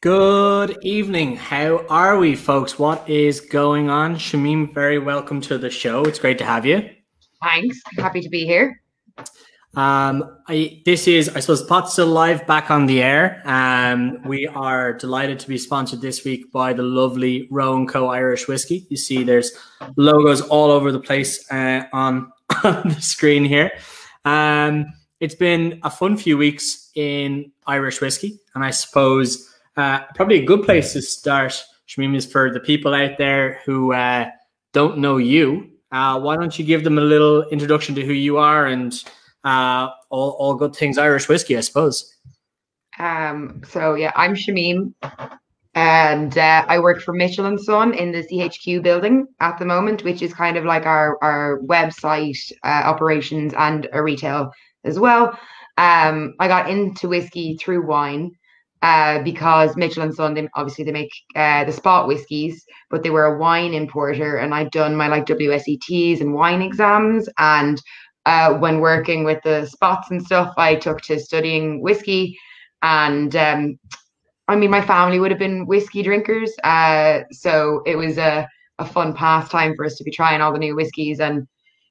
Good evening. How are we, folks? What is going on? Shamim, very welcome to the show. It's great to have you. Thanks. Happy to be here. Um, I, this is, I suppose, Potstilled Live back on the air. Um, we are delighted to be sponsored this week by the lovely Roe & Co Irish Whiskey. You see there's logos all over the place uh, on, on the screen here. Um, it's been a fun few weeks in Irish whiskey, and I suppose uh, probably a good place to start, Shamim, is for the people out there who uh, don't know you. Uh, why don't you give them a little introduction to who you are and uh, all, all good things Irish whiskey, I suppose. Um, so yeah, I'm Shamim, and uh, I work for Mitchell and Son in the CHQ building at the moment, which is kind of like our our website uh, operations and a retail as well. Um, I got into whiskey through wine uh, because Mitchell and Son, they, obviously they make uh, the spot whiskies, but they were a wine importer, and I'd done my like WSETs and wine exams, and uh, when working with the spots and stuff, I took to studying whiskey. And um, I mean, my family would have been whiskey drinkers. Uh, so it was a, a fun pastime for us to be trying all the new whiskies. And,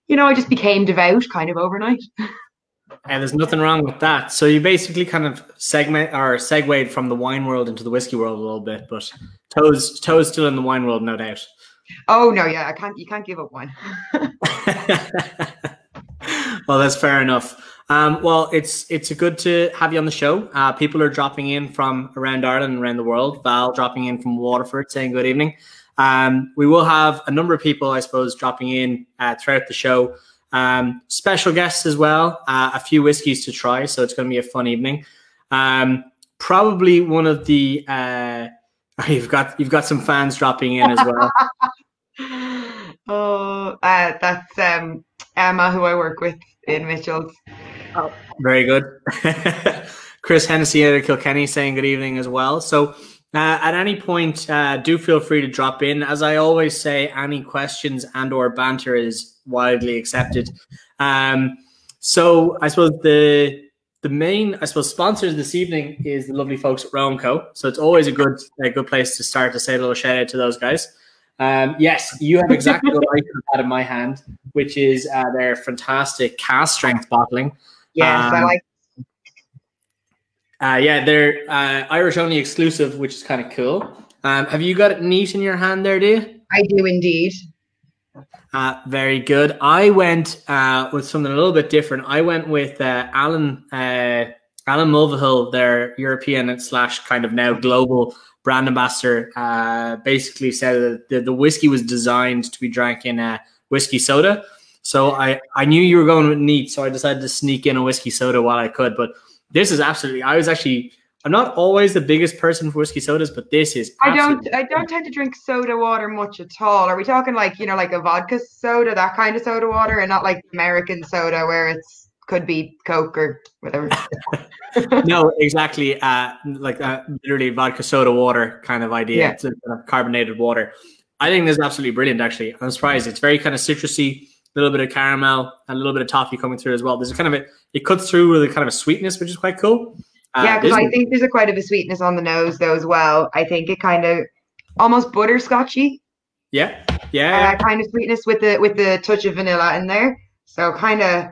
you know, I just became devout kind of overnight. And there's nothing wrong with that. So you basically kind of segment or segued from the wine world into the whiskey world a little bit, but toes toes still in the wine world, no doubt. Oh no, yeah, I can't. You can't give up wine. well, that's fair enough. Um, well, it's it's good to have you on the show. Uh, people are dropping in from around Ireland and around the world. Val dropping in from Waterford, saying good evening. Um, we will have a number of people, I suppose, dropping in uh, throughout the show. Um, special guests as well. Uh, a few whiskies to try, so it's going to be a fun evening. Um, probably one of the uh, you've got you've got some fans dropping in as well. oh, uh, that's um, Emma, who I work with in Mitchell's. Oh, very good. Chris Hennessy out of Kilkenny saying good evening as well. So, uh, at any point, uh, do feel free to drop in. As I always say, any questions and or banter is widely accepted. Um, so, I suppose the the main, I suppose, sponsors this evening is the lovely folks at Roe Co. So it's always a good a good place to start to say a little shout out to those guys. Um, yes, you have exactly what I had in my hand, which is uh, their fantastic cask strength bottling. Yes, um, I like. Uh, yeah, they're uh, Irish only exclusive, which is kind of cool. Um, have you got it neat in your hand there, do you? I do indeed. Uh, very good. I went uh, with something a little bit different. I went with uh, Alan uh, Alan Mulvihill, their European slash kind of now global brand ambassador, uh, basically said that the, whiskey was designed to be drank in a whiskey soda. So I, I knew you were going with neat, so I decided to sneak in a whiskey soda while I could. But this is absolutely. I was actually. I'm not always the biggest person for whiskey sodas, but this is. I don't. I don't tend to drink soda water much at all. Are we talking like you know, like a vodka soda, that kind of soda water, and not like American soda where it's could be Coke or whatever. no, exactly. Uh, like uh, literally vodka soda water kind of idea. Yeah. It's a kind of carbonated water. I think this is absolutely brilliant. Actually, I'm surprised. It's very kind of citrusy, little bit of caramel, and a little bit of toffee coming through as well. There's a kind of a it cuts through with a kind of a sweetness, which is quite cool. Uh, yeah, because I think there's a quite of a sweetness on the nose though as well. I think it kind of almost butterscotchy. Yeah, yeah. Uh, kind of sweetness with the with the touch of vanilla in there. So kind of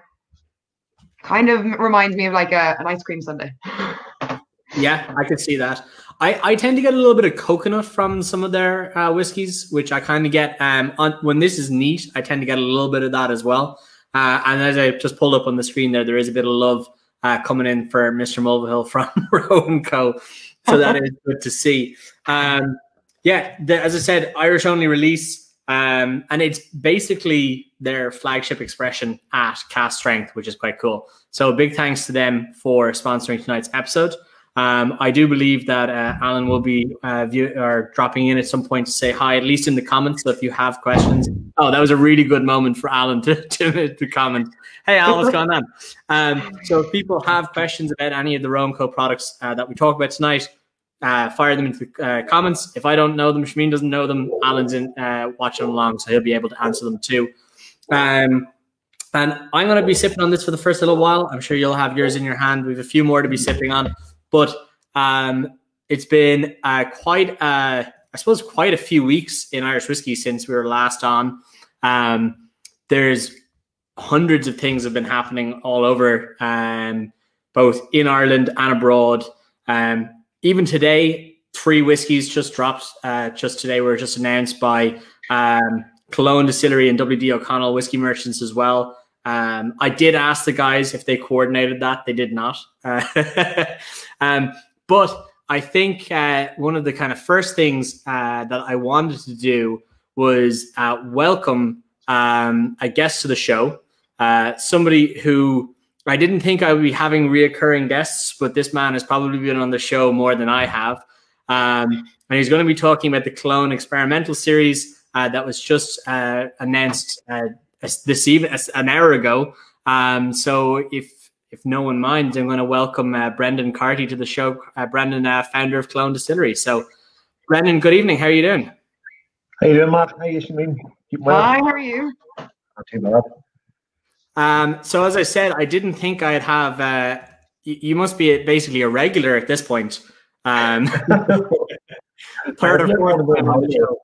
kind of reminds me of like a, an ice cream sundae. yeah, I could see that. I, I tend to get a little bit of coconut from some of their uh, whiskeys, which I kind of get um, on, when this is neat. I tend to get a little bit of that as well. Uh, and as I just pulled up on the screen there, there is a bit of love uh, coming in for Mr. Mulvihill from Roe & Co. So that is good to see. Um, yeah, the, as I said, Irish only release. Um, and it's basically their flagship expression at Cask Strength, which is quite cool. So big thanks to them for sponsoring tonight's episode. Um, I do believe that uh, Alan will be uh, view- or dropping in at some point to say hi, at least in the comments. So if you have questions, oh, that was a really good moment for Alan to, to, to comment. Hey, Alan, what's going on? Um, so if people have questions about any of the Roe Co products uh, that we talk about tonight, uh, fire them into the uh, comments. If I don't know them, Shamim doesn't know them, Alan's in, uh, watching along, so he'll be able to answer them too. Um, and I'm going to be sipping on this for the first little while. I'm sure you'll have yours in your hand. We have a few more to be sipping on, but um, it's been uh, quite, uh, I suppose, quite a few weeks in Irish whiskey since we were last on. Um, there's hundreds of things have been happening all over, um, both in Ireland and abroad. Um, even today, three whiskies just dropped. Uh, just today, were just announced by um, Killowen Distillery and WD O'Connell Whiskey Merchants as well. Um, I did ask the guys if they coordinated that. They did not. Uh, um, but I think uh, one of the kind of first things uh, that I wanted to do was uh, welcome um, a guest to the show. Uh, somebody who I didn't think I would be having reoccurring guests, but this man has probably been on the show more than I have. Um, and he's going to be talking about the Killowen Experimental Series uh, that was just uh, announced this evening, an hour ago. Um, so if if no one minds, I'm going to welcome uh, Brendan Carty to the show. Uh, Brendan, uh, founder of Killowen Distillery. So, Brendan, good evening. How are you doing? How you doing, Matt? How you doing? Well? Hi, how are you? Not too bad. Um, so, as I said, I didn't think I'd have. Uh, you must be basically a regular at this point. Um, third or fourth time on the show.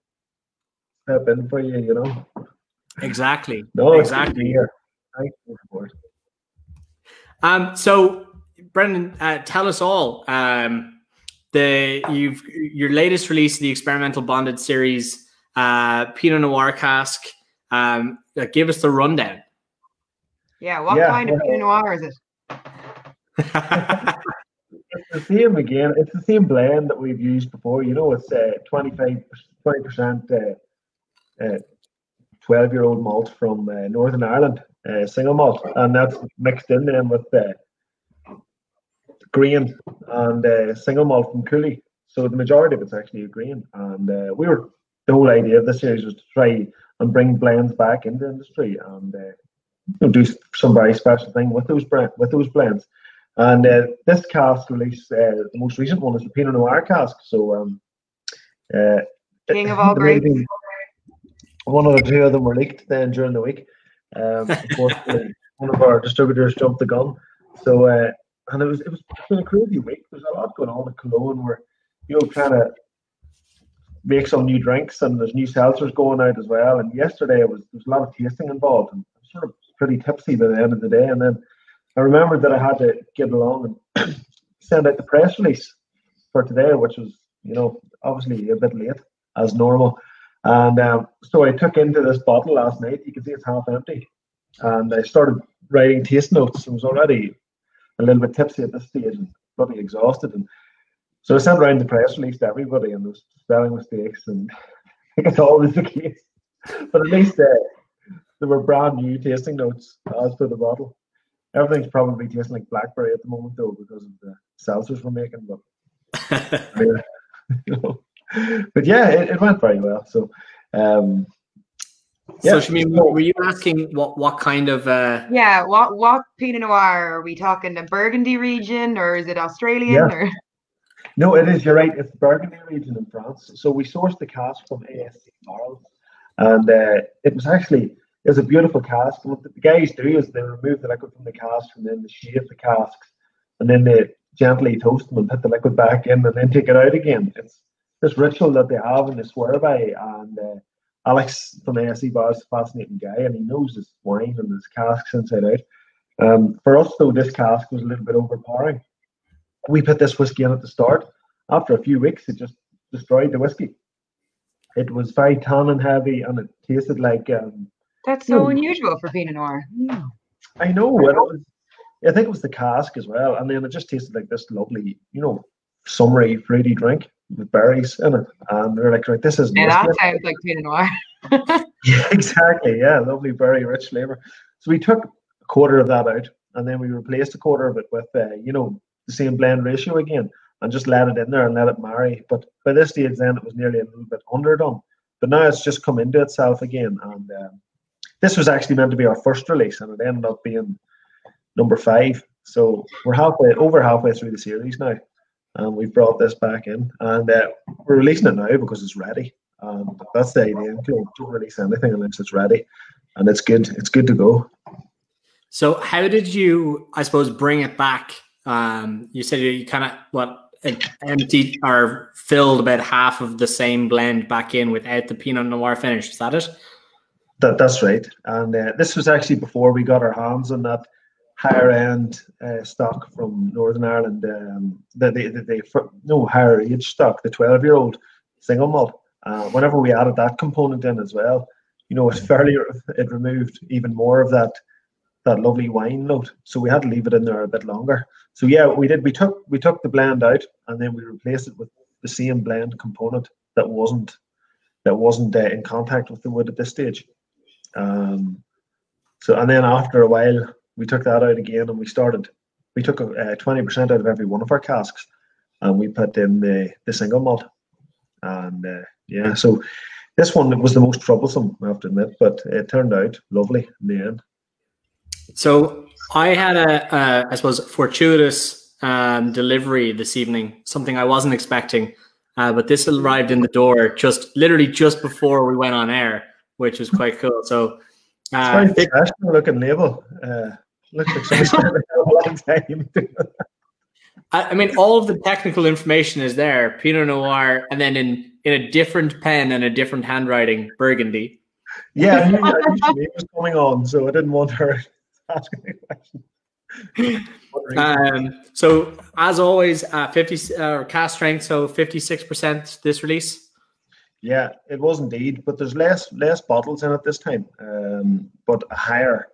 Step in for you, you know. Exactly. No, exactly. Thank you, um, so, Brendan, uh, tell us all. Um, the you've your latest release, the experimental bonded series, uh, Pinot Noir cask. Um, uh, give us the rundown. Yeah, what yeah, kind of Pinot Noir is it? it's the same again. It's the same blend that we've used before. You know, it's uh, 25 20 percent uh, uh, 12 year old malt from uh, Northern Ireland, uh, single malt, and that's mixed in then with uh, grain and uh, single malt from Cooley. So the majority of it's actually a grain. And uh, we were the whole idea of this series was to try and bring blends back into the industry and uh, do some very special thing with those brand, with those blends. And uh, this cask release, uh, the most recent one is the Pinot Noir cask. So um, uh, King of all grapes one or two of them were leaked then during the week. Um, one of our distributors jumped the gun. So, uh, and it was it was a crazy week. There's a lot going on in Killowen. We're you know trying to make some new drinks, and there's new seltzers going out as well. And yesterday it was there was a lot of tasting involved, and I was sort of pretty tipsy by the end of the day. And then I remembered that I had to get along and send out the press release for today, which was you know obviously a bit late as normal. And um, so I took into this bottle last night. You can see it's half empty. And I started writing taste notes. I was already a little bit tipsy at this stage and bloody exhausted. And so I sent around the press release to everybody and those spelling mistakes. And I think it's always the case. But at least uh, there were brand new tasting notes as per the bottle. Everything's probably tasting like blackberry at the moment, though, because of the seltzers we're making. But you know, but yeah, it, it, went very well. So, um, yeah. So, Shamim, were you asking what what kind of? Uh... Yeah, what what Pinot Noir are we talking? The Burgundy region, or is it Australian? Yeah. Or no, it is. You're right. It's the Burgundy region in France. So we sourced the cask from ASC barrels, and uh, it was actually it was a beautiful cask. And what the guys do is they remove the liquid from the cask and then they shave the casks, and then they gently toast them and put the liquid back in, and then take it out again. It's this ritual that they have and they swear by. And uh, Alex from ASC Bar is a fascinating guy, and he knows his wine and his casks inside out. Um, for us, though, this cask was a little bit overpowering. We put this whiskey in at the start. After a few weeks, it just destroyed the whiskey. It was very tannin heavy, and it tasted like. Um, That's so know, unusual for Pinot Noir. I know. It was, I think it was the cask as well, and then it just tasted like this lovely, you know, summery, fruity drink with berries in it. And they're like, right, this is. Yeah, that sounds like Pinot Noir. yeah, exactly. Yeah, lovely, berry rich flavor. So we took a quarter of that out, and then we replaced a quarter of it with, uh, you know, the same blend ratio again, and just let it in there and let it marry. But by this stage, then it was nearly a little bit underdone. But now it's just come into itself again, and um, this was actually meant to be our first release, and it ended up being number five. So we're halfway over halfway through the series now and we've brought this back in, and uh, we're releasing it now because it's ready. Um, that's the idea. Don't, don't release anything unless it's ready, and it's good. It's good to go. So, how did you, I suppose, bring it back? Um, you said you kind of what emptied or filled about half of the same blend back in without the Pinot Noir finish. Is that it? That, that's right. And uh, this was actually before we got our hands on that higher end uh, stock from Northern Ireland. Um, the, the, the, the, no higher age stock, the 12 year old single malt. Uh, whenever we added that component in as well, you know, it fairly it removed even more of that that lovely wine note. So we had to leave it in there a bit longer. So yeah, we did. We took we took the blend out and then we replaced it with the same blend component that wasn't that wasn't uh, in contact with the wood at this stage. Um, so and then after a while, we took that out again and we started. We took uh, twenty percent out of every one of our casks, and we put in the the single malt. And uh, yeah, so this one was the most troublesome, I have to admit, but it turned out lovely in the end. So I had a, a I suppose, fortuitous um, delivery this evening, something I wasn't expecting. Uh, but this arrived in the door just literally just before we went on air, which was quite cool. So, uh, it's very professional looking label. Uh, looks like a long time. I mean, all of the technical information is there. Pinot Noir, and then in in a different pen and a different handwriting, Burgundy. Yeah, I knew, was coming on, so I didn't want her asking a question. um, so, as always, uh, 50 uh, cask strength, so 56% this release. Yeah, it was indeed, but there's less less bottles in it this time, um, but a higher,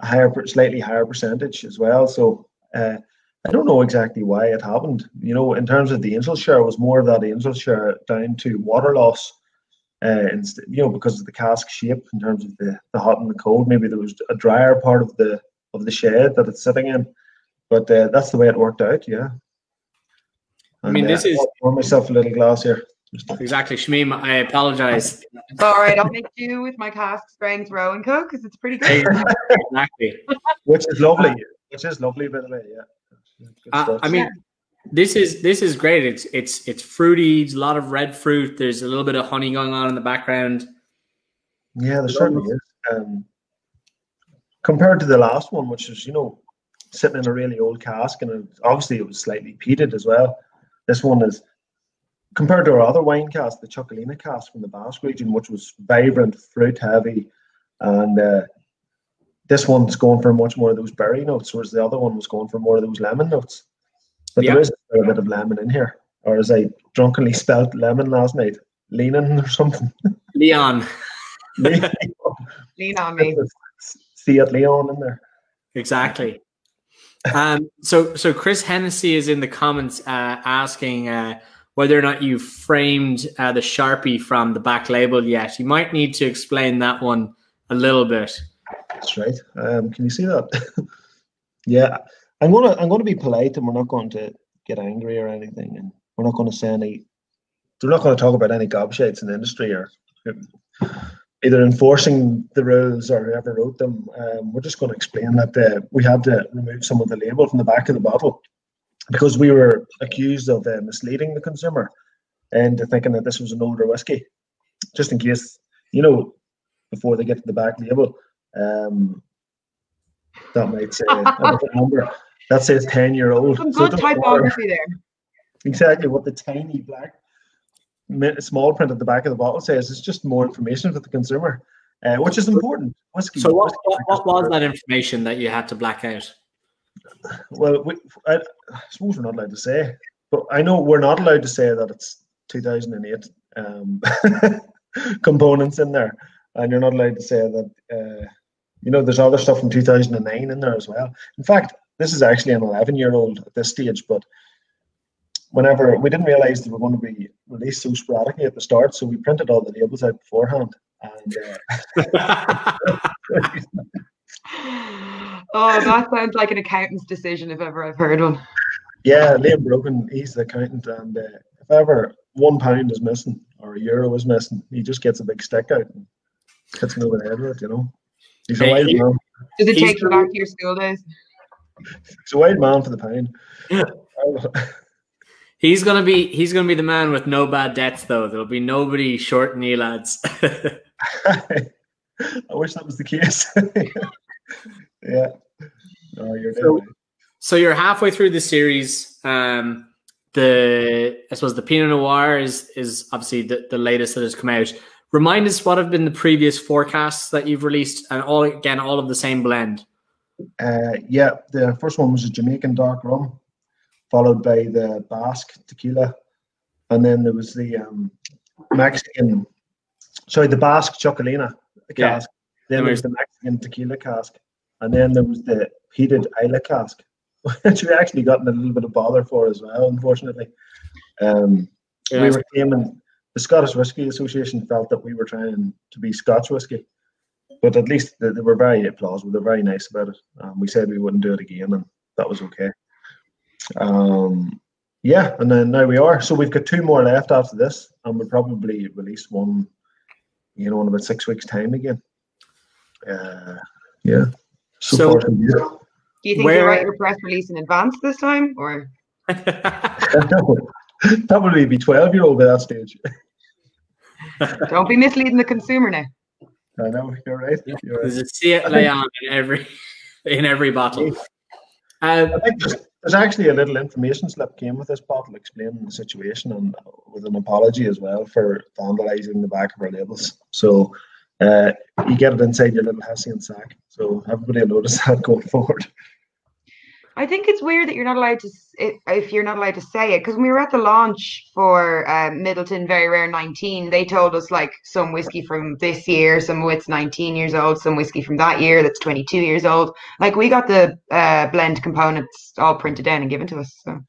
a higher, slightly higher percentage as well. So uh, I don't know exactly why it happened. You know, in terms of the angel share, it was more of that angel share down to water loss. Uh, instead, you know, because of the cask shape in terms of the, the hot and the cold. Maybe there was a drier part of the of the shed that it's sitting in, but uh, that's the way it worked out. Yeah. And, I mean, this uh, is pour myself a little glass here. Exactly, Shamim. I apologize. All right, I'll make do with my cask strength row and coke because it's pretty good. exactly. Which is lovely. Which is lovely, by the way. Yeah. Uh, I mean, this is this is great. It's it's it's fruity. It's a lot of red fruit. There's a little bit of honey going on in the background. Yeah, there certainly is. Um, compared to the last one, which is you know sitting in a really old cask, and it, obviously it was slightly peated as well. This one is compared to our other wine cask, the Txakolina cask from the Basque region, which was vibrant, fruit heavy, and uh, this one's going for much more of those berry notes, whereas the other one was going for more of those lemon notes. But there is a bit of lemon in here, or as I drunkenly spelt lemon last night, Leanin or something. Leon. Lean, on me. See it, Leon, in there. Exactly. um, so, so Chris Hennessy is in the comments uh, asking uh, whether or not you framed uh, the sharpie from the back label yet. You might need to explain that one a little bit. That's right. Um, can you see that? yeah, I'm gonna I'm gonna be polite, and we're not going to get angry or anything, and we're not going to say any. We're not going to talk about any gobshites in the industry or either enforcing the rules or whoever wrote them. Um, we're just going to explain that uh, we had to remove some of the label from the back of the bottle because we were accused of uh, misleading the consumer into thinking that this was an older whiskey, just in case you know before they get to the back label um, that might say a different number. That says 10 year old. Some good so typography there. Exactly what the tiny black small print at the back of the bottle says. It's just more information for the consumer, uh, which is important. Whiskey, so, what, what, what was that information that you had to black out? Well, we, I, I, suppose we're not allowed to say, but I know we're not allowed to say that it's 2008 um, components in there, and you're not allowed to say that. Uh, you know, there's other stuff from 2009 in there as well. In fact, this is actually an 11 year old at this stage, but whenever we didn't realize they were going to be released so sporadically at the start, so we printed all the labels out beforehand. And uh, oh, that sounds like an accountant's decision if ever I've heard one. Yeah, Liam Brogan, he's the accountant, and uh, if ever one pound is missing or a euro is missing, he just gets a big stick out and hits me over the head with it, you know. He's a wild man. Does it take you back to your school days? He's a wild man for the pound. he's gonna be he's gonna be the man with no bad debts though. There'll be nobody short knee lads. I wish that was the case. Yeah. No, you're so, so, you're halfway through the series. Um, the I suppose the Pinot Noir is is obviously the, the latest that has come out. Remind us what have been the previous forecasts that you've released, and all again all of the same blend. Uh, yeah, the first one was a Jamaican dark rum, followed by the Basque tequila, and then there was the um, Mexican, sorry, the Basque Txakolina cask. Then there was the Mexican tequila cask, and then there was the peated Islay cask, which we actually got in a little bit of bother for as well, unfortunately. Um, yeah. We were claiming the Scottish Whisky Association felt that we were trying to be Scotch whisky, but at least they, they were very plausible. They're very nice about it. Um, we said we wouldn't do it again, and that was okay. Um, yeah, and then now we are. So we've got two more left after this, and we'll probably release one, you know, in about six weeks' time again. Uh, yeah. So, so do you think where... you write your press release in advance this time, or? Probably be twelve year old by that stage. Don't be misleading the consumer now. I know you're right. You're There's a see it on in every in every bottle. Um, I think there's, there's, actually a little information slip came with this bottle explaining the situation and with an apology as well for vandalising the back of our labels. So uh, you get it inside your little Hessian sack. So everybody will notice that going forward. I think it's weird that you're not allowed to, if you're not allowed to say it, because when we were at the launch for um, Midleton Very Rare 19, they told us like some whiskey from this year, some it's 19 years old, some whiskey from that year that's 22 years old. Like we got the uh, blend components all printed down and given to us. So.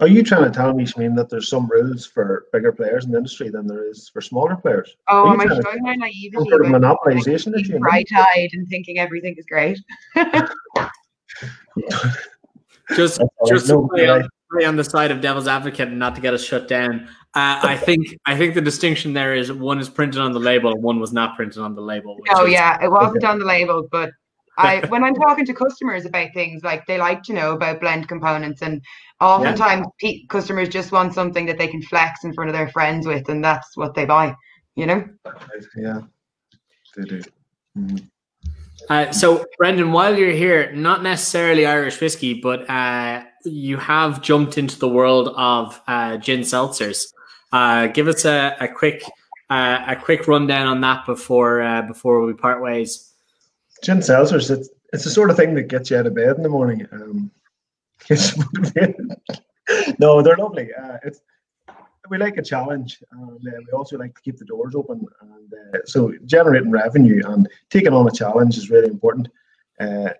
Are you trying to tell me, Shamim, that there's some rules for bigger players in the industry than there is for smaller players? Oh, am I showing my naivety? Sort of monopolization, like, bright-eyed and thinking everything is great. just just no, play, on, play on the side of devil's advocate and not to get us shut down. Uh, I think I think the distinction there is one is printed on the label, one was not printed on the label. Oh is, yeah, it wasn't on the label, but I when I'm talking to customers about things like they like to know about blend components, and oftentimes yeah. customers just want something that they can flex in front of their friends with, and that's what they buy. You know? Yeah, they do. Mm. Uh, so, Brendan, while you're here, not necessarily Irish whiskey, but uh, you have jumped into the world of uh, gin seltzers. Uh, give us a, a quick uh, a quick rundown on that before uh, before we part ways. Gin seltzers, it's, it's the sort of thing that gets you out of bed in the morning. Um, no, they're lovely. it's we like a challenge, and uh, we also like to keep the doors open. And uh, so, generating revenue and taking on a challenge is really important. Uh,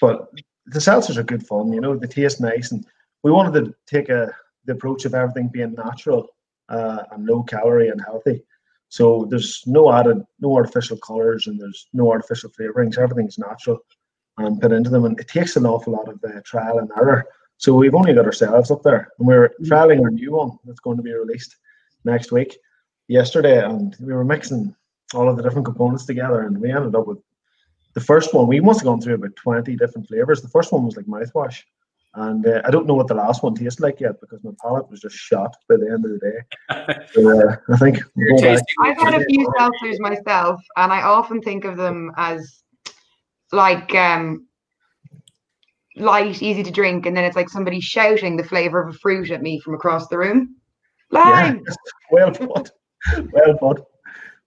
but the seltzers are good fun. You know, they taste nice, and we wanted to take a the approach of everything being natural uh, and low calorie and healthy. So there's no added, no artificial colors, and there's no artificial flavorings. Everything's natural and put into them, and it takes an awful lot of uh, trial and error so we've only got ourselves up there, and we're mm. trialing our new one that's going to be released next week. Yesterday, and we were mixing all of the different components together, and we ended up with the first one. We must have gone through about twenty different flavors. The first one was like mouthwash, and uh, I don't know what the last one tastes like yet because my palate was just shot by the end of the day. so, uh, I think I've had a few seltzers myself, and I often think of them as like um, light, easy to drink, and then it's like somebody shouting the flavor of a fruit at me from across the room. Lime. Yeah, well put, well put.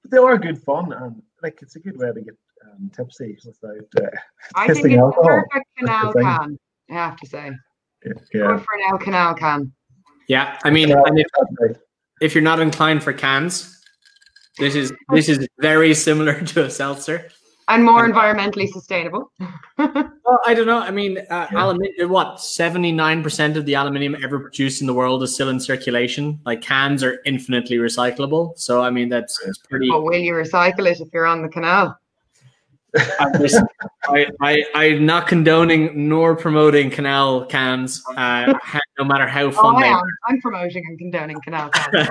But they are good fun, and like it's a good way to get um, tipsy without. Uh, I think it's alcohol. perfect canal can. I have to say. Yeah. yeah. for an El Canal can. Yeah, I mean, if, if you're not inclined for cans, this is this is very similar to a seltzer and more environmentally sustainable. well, I don't know. I mean, uh, aluminium. What seventy nine percent of the aluminium ever produced in the world is still in circulation. Like cans are infinitely recyclable. So I mean, that's, that's pretty. Well, will you recycle it if you're on the canal? I, I, I'm not condoning nor promoting canal cans, uh, no matter how fun oh, they am. are. I'm promoting and condoning canal cans.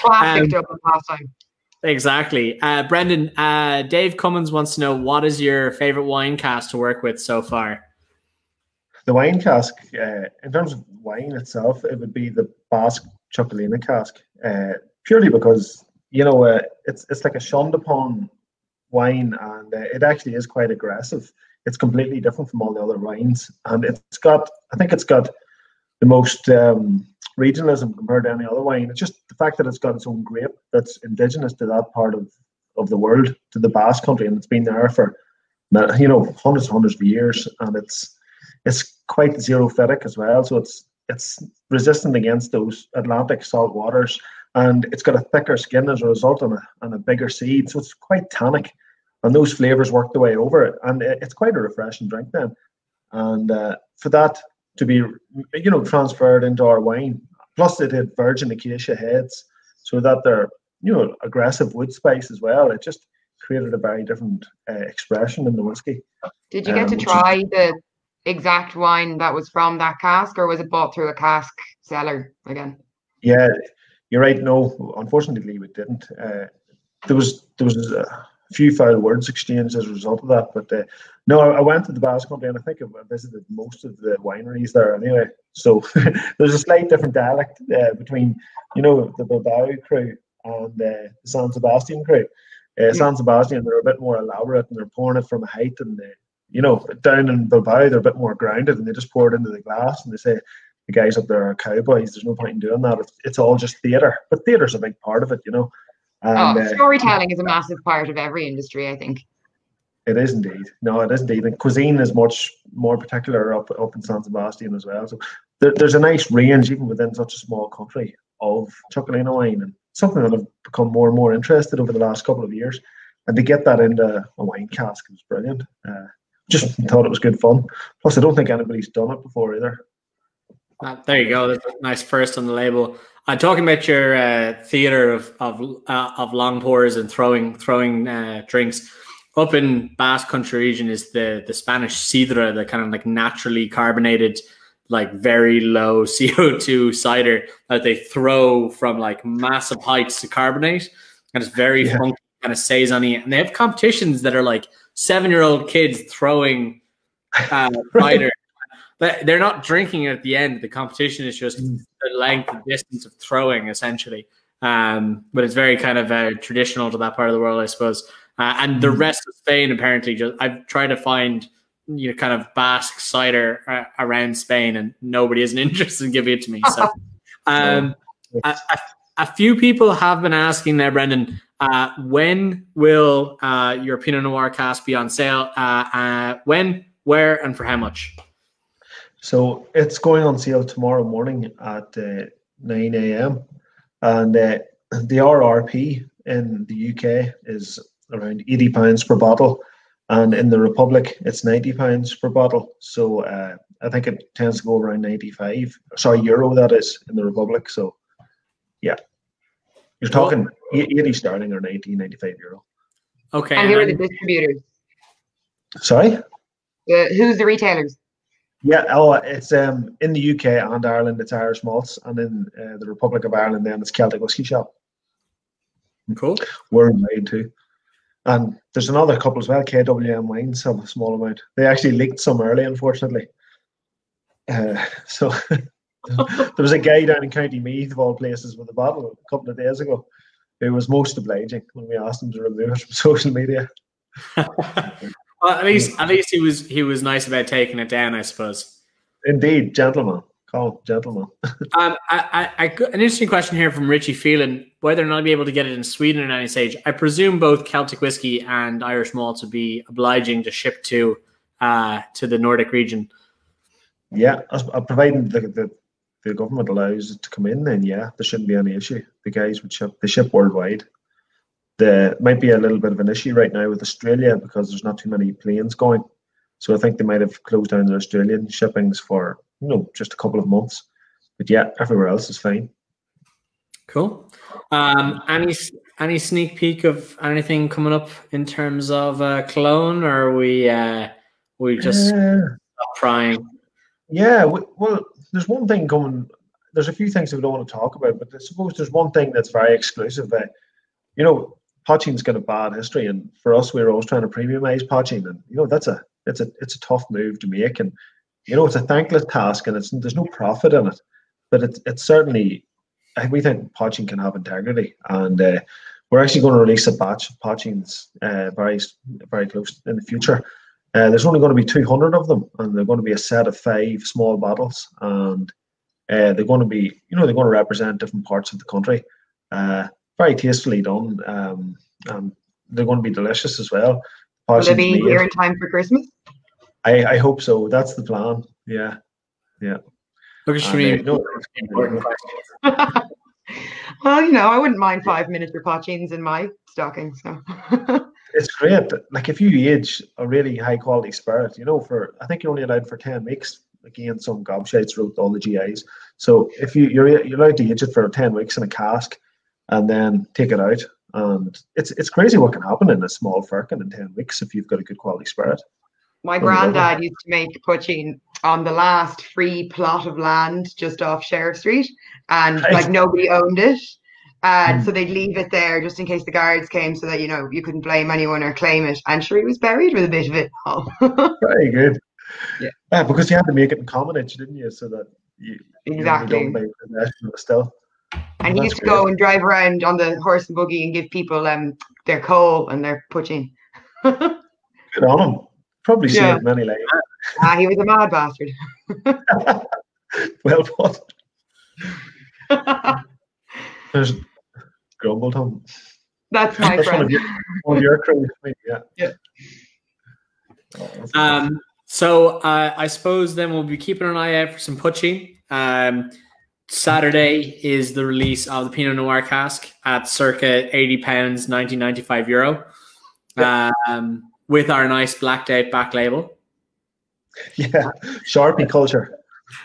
Plastic um, last time. Exactly. Uh, Brendan, uh, Dave Cummins wants to know what is your favorite wine cask to work with so far? The wine cask, uh, in terms of wine itself, it would be the Basque Txakolina cask, uh, purely because, you know, uh, it's, it's like a upon wine and uh, it actually is quite aggressive. It's completely different from all the other wines. And it's got, I think it's got the most um, regionalism compared to any other wine. It's just the fact that it's got its own grape that's indigenous to that part of, of the world, to the Basque country, and it's been there for you know hundreds and hundreds of years, and it's it's quite xerophytic as well. So it's it's resistant against those Atlantic salt waters, and it's got a thicker skin as a result, and a, and a bigger seed. So it's quite tannic, and those flavors work the way over it, and it, it's quite a refreshing drink then. And uh, for that to be, you know, transferred into our wine, plus it had virgin acacia heads, so that they're, you know, aggressive wood spice as well. It just created a very different uh, expression in the whiskey. Did you get um, to try the exact wine that was from that cask, or was it bought through a cask cellar again? Yeah, you're right. No, unfortunately, we didn't. Uh, there was there was a few foul words exchanged as a result of that. But uh, no, I, went to the Basque Country and I think I visited most of the wineries there anyway. So there's a slight different dialect uh, between you know the Bilbao crew and uh, the San Sebastian crew. Uh, San Sebastian, they're a bit more elaborate and they're pouring it from a height and they you know, down in Bilbao, they're a bit more grounded and they just pour it into the glass and they say the guys up there are cowboys. There's no point in doing that. It's, it's all just theatre, but theatre's a big part of it, you know. And, oh, storytelling uh, is a massive part of every industry, I think. It is indeed. No, it is indeed. And cuisine is much more particular up up in San Sebastian as well. So there, there's a nice range, even within such a small country, of Txakolina wine and something that I've become more and more interested over the last couple of years. And to get that into a wine cask was brilliant. Uh, just thought it was good fun. Plus, I don't think anybody's done it before either. Uh, there you go. That's a nice first on the label. I'm talking about your uh, theater of of uh, of long pours and throwing throwing uh, drinks. Up in Basque Country region is the the Spanish sidra, the kind of like naturally carbonated, like very low CO two cider that they throw from like massive heights to carbonate, and it's very yeah. funky, kind of saisony. And they have competitions that are like seven year old kids throwing uh, cider. But they're not drinking at the end. The competition is just mm. the length and distance of throwing, essentially. Um, but it's very kind of uh, traditional to that part of the world, I suppose. Uh, and the mm. rest of Spain, apparently, just I've tried to find you know kind of Basque cider uh, around Spain, and nobody isn't interested in giving it to me. So, um, a, a, a, few people have been asking there, Brendan. Uh, when will uh, your Pinot Noir cask be on sale? Uh, uh, when, where, and for how much? So it's going on sale tomorrow morning at uh, 9 a.m. And the RRP in the UK is around 80 pounds per bottle. And in the Republic, it's 90 pounds per bottle. So I think it tends to go around 95. Sorry, euro that is in the Republic. So yeah. You're talking 80 sterling or 1995 euro. Okay. And who are the distributors? Sorry? Uh, who's the retailers? Yeah, oh, it's um in the UK and Ireland, it's Irish malts, and in uh, the Republic of Ireland, then it's Celtic Whisky Shop. Cool. Worldwide too. And there's another couple as well. KWM Wines have a small amount. They actually leaked some early, unfortunately. Uh, so there was a guy down in County Meath, of all places, with a bottle a couple of days ago who was most obliging when we asked him to remove it from social media. Well, at least, at least he was he was nice about taking it down, I suppose. Indeed, gentlemen. Call gentlemen. um, I, I, I, an interesting question here from Richie Phelan: whether or not I'll be able to get it in Sweden at any stage. I presume both Celtic whiskey and Irish malt would be obliging to ship to uh, to the Nordic region. Yeah, providing the, the the government allows it to come in, then yeah, there shouldn't be any issue. The guys would ship they ship worldwide. There might be a little bit of an issue right now with Australia because there's not too many planes going. So I think they might have closed down their Australian shippings for you know just a couple of months. But yeah, everywhere else is fine. Cool. Um, any any sneak peek of anything coming up in terms of uh, Killowen, or we uh, we just uh, stop trying? Yeah, well, there's one thing coming. There's a few things that we don't want to talk about, but I suppose there's one thing that's very exclusive. That you know, Poitín's got a bad history, and for us, we're always trying to premiumize Poitín, and you know, that's a it's a it's a tough move to make, and you know, it's a thankless task, and it's there's no profit in it, but it's it's certainly we think Poitín can have integrity, and uh, we're actually going to release a batch of Poitíns uh, very very close in the future uh, there's only going to be 200 of them, and they're going to be a set of five small bottles. And Uh, they're going to be, you know, they're going to represent different parts of the country. Uh, very tastefully done. Um, and they're going to be delicious as well. Will they be here in time for Christmas? I, I hope so. That's the plan. Yeah, yeah. Look at me. Uh, well, you know, I wouldn't mind five miniature poitíns in my stocking. So it's great. Like if you age a really high quality spirit, you know, for I think you're only allowed for ten weeks. Again, some gobshites wrote all the GIs. So if you you're you're allowed to age it for ten weeks in a cask, and then take it out, and it's it's crazy what can happen in a small firkin in ten weeks if you've got a good quality spirit. My granddad used to make poitín on the last free plot of land just off Sheriff Street, and right. like nobody owned it. And mm. so they'd leave it there just in case the guards came so that, you know, you couldn't blame anyone or claim it. And sure, he was buried with a bit of it. Oh. Very good. Yeah. yeah. Because you had to make it in commonage, didn't you? So that you, exactly. You don't possession of still. And he used to great. go and drive around on the horse and buggy and give people um their coal and their poitín. good on him. Probably yeah. saved many lives. Ah, he was a mad bastard. well put. There's Grumbleton. That's my That's friend. One of your, one of your crew, yeah. Yeah. Oh, um, so uh, I suppose then we'll be keeping an eye out for some poitín. Um, Saturday is the release of the Pinot Noir cask at circa 80 pounds, 1995 euro. Yeah. Um, with our nice blacked out back label. Yeah, Sharpie culture.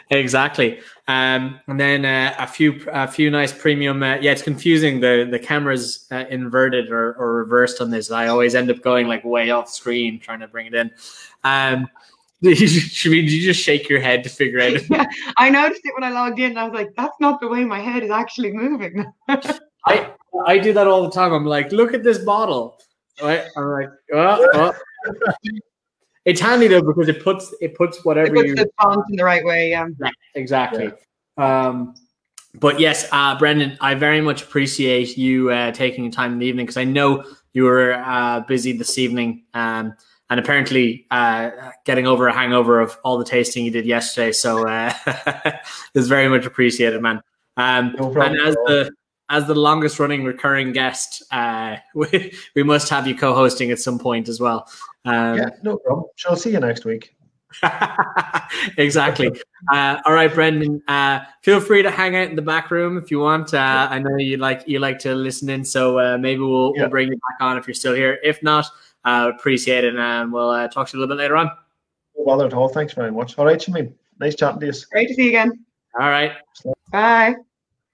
Exactly. Um, and then uh, a few a few nice premium. Uh, yeah, it's confusing. The the camera's uh, inverted or, or reversed on this. I always end up going like way off screen trying to bring it in. Um, should we, you just shake your head to figure out? yeah, I noticed it when I logged in. I was like, that's not the way my head is actually moving. I I do that all the time. I'm like, look at this bottle. Right? I'm like, oh, oh. it's handy though because it puts it puts whatever it puts you the font in the right way. Yeah, yeah exactly. Yeah. Um, but yes, uh, Brendan, I very much appreciate you uh, taking time in the evening because I know you were uh, busy this evening um, and apparently uh, getting over a hangover of all the tasting you did yesterday. So uh, it's very much appreciated, man. Um, no and as the as the longest running recurring guest, uh, we, we must have you co-hosting at some point as well. Um, yeah, no problem. Shall see you next week. exactly. Uh, all right, Brendan. Uh, feel free to hang out in the back room if you want. Uh, I know you like you like to listen in, so uh, maybe we'll, yeah. we'll bring you back on if you're still here. If not, uh, appreciate it, and we'll uh, talk to you a little bit later on. No bother at all. Thanks very much. All right, Shamim. Nice chatting to you. Great to see you again. All right. Bye.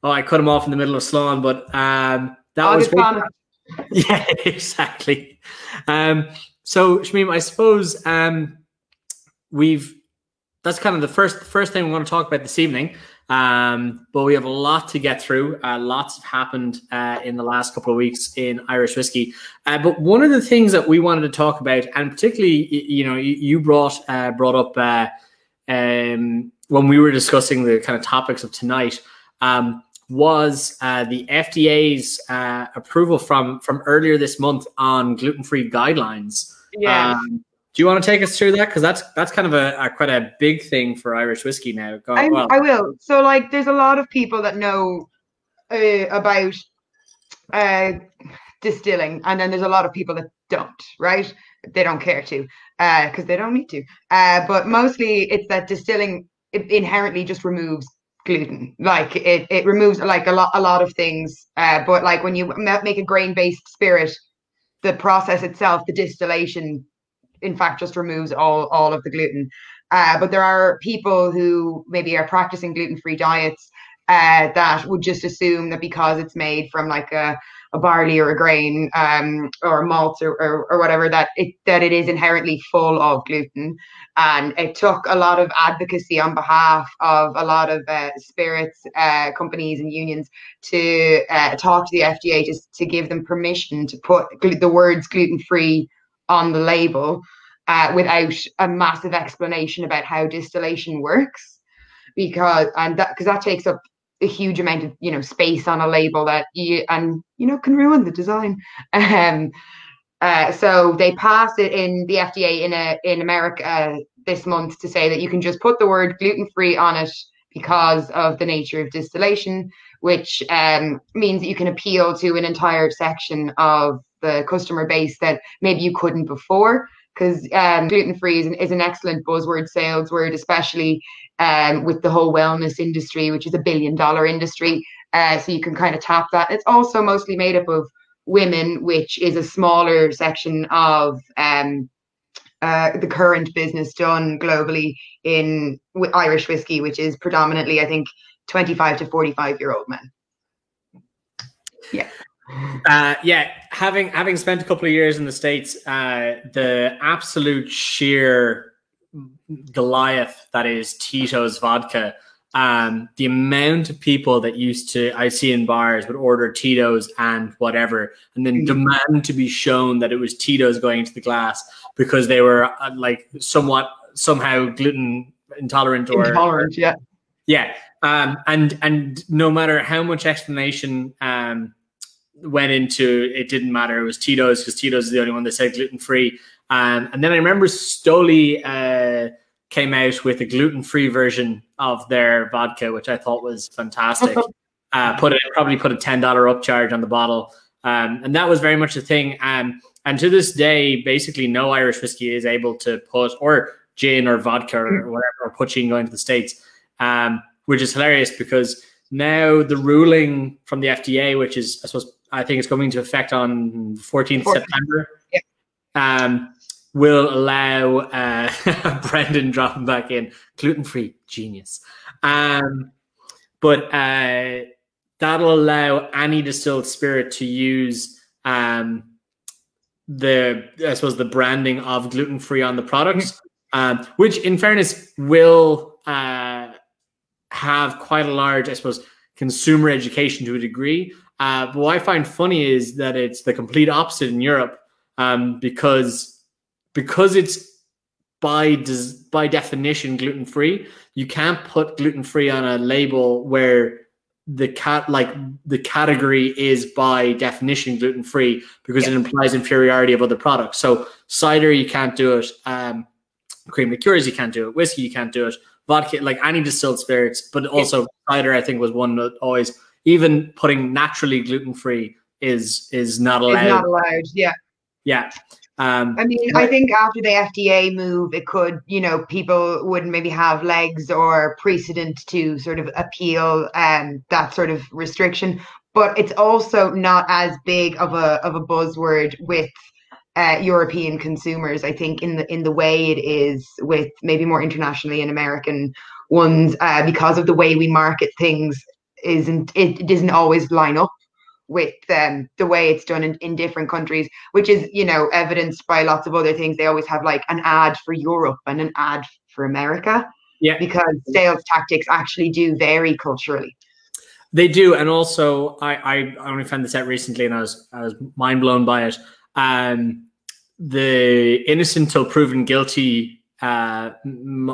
Oh, I cut him off in the middle of Sloan, but um, that oh, was great. Yeah, exactly. Um, so, Shamim, I suppose um, we've that's kind of the first first thing we want to talk about this evening. Um, but we have a lot to get through. Uh, lots have happened uh, in the last couple of weeks in Irish whiskey. Uh, but one of the things that we wanted to talk about, and particularly, you know, you, brought uh, brought up uh, um, when we were discussing the kind of topics of tonight. Um, was uh, the FDA's uh, approval from from earlier this month on gluten free guidelines. Yeah. Um, do you want to take us through that? Because that's that's kind of a, a, quite a big thing for Irish whiskey now. Go, well. I will. So, like, there's a lot of people that know uh, about uh, distilling, and then there's a lot of people that don't. Right? They don't care to because uh, they don't need to. Uh, but mostly, it's that distilling inherently just removes gluten. Like it, it removes like a lot, a lot of things. Uh, but like when you make a grain-based spirit, the process itself, the distillation, in fact, just removes all all of the gluten. Uh, but there are people who maybe are practicing gluten-free diets uh, that would just assume that because it's made from like a a barley or a grain um, or malt or, or, or, whatever that it that it is inherently full of gluten and it took a lot of advocacy on behalf of a lot of uh, spirits uh, companies and unions to uh, talk to the FDA just to give them permission to put the words gluten free on the label uh, without a massive explanation about how distillation works because and that because that takes up a huge amount of you know space on a label that you and you know can ruin the design. Um, uh, so they passed it in the FDA in a in America this month to say that you can just put the word gluten free on it because of the nature of distillation, which um, means that you can appeal to an entire section of the customer base that maybe you couldn't before. Because um, gluten free is, is, an excellent buzzword sales word, especially um, with the whole wellness industry, which is a billion dollar industry. Uh, so you can kind of tap that. It's also mostly made up of women, which is a smaller section of um, uh, the current business done globally in Irish whiskey, which is predominantly, I think, 25 to 45 year old men. Yeah. Uh, yeah, having having spent a couple of years in the states, uh, the absolute sheer Goliath that is Tito's vodka um, the amount of people that used to I see in bars would order Tito's and whatever, and then mm. demand to be shown that it was Tito's going into the glass because they were uh, like somewhat somehow gluten intolerant or intolerant, yeah, yeah. Um, and and no matter how much explanation um, went into it, didn't matter. It was Tito's because Tito's is the only one that said gluten free. Um, and then I remember Stoli. Uh, came out with a gluten free version of their vodka, which I thought was fantastic. uh, put it probably put a ten dollar upcharge on the bottle, um, and that was very much a thing. Um, and to this day, basically, no Irish whiskey is able to put or gin or vodka or mm. whatever or poitín going to the states, um, which is hilarious because now the ruling from the FDA, which is I suppose I think it's coming to effect on 14th September. Yeah. Um, will allow uh, Brendan dropping back in gluten free genius. Um, but uh, that'll allow any distilled spirit to use um, the I suppose the branding of gluten free on the products, um, which in fairness will uh, have quite a large I suppose consumer education to a degree. Uh, but what I find funny is that it's the complete opposite in Europe um, because because it's by by definition gluten free. You can't put gluten free on a label where the cat like the category is by definition gluten free because it implies inferiority of other products. So cider you can't do it. Um, cream liqueurs you can't do it. Whiskey you can't do it. Vodka like any distilled spirits, but also cider I think was one that always even putting naturally gluten free is is not allowed. It's not allowed. Yeah. Yeah. Um, I mean, I think after the FDA move, it could, you know, people would maybe have legs or precedent to sort of appeal um, that sort of restriction. But it's also not as big of a of a buzzword with uh, European consumers. I think in the in the way it is with maybe more internationally and American ones, uh, because of the way we market things, isn't it doesn't always line up with um, the way it's done in, in different countries, which is, you know, evidenced by lots of other things. They always have like an ad for Europe and an ad for America. Yeah. Because sales tactics actually do vary culturally. They do. And also I, I only found this out recently and I was I was mind blown by it. Um the innocent till proven guilty uh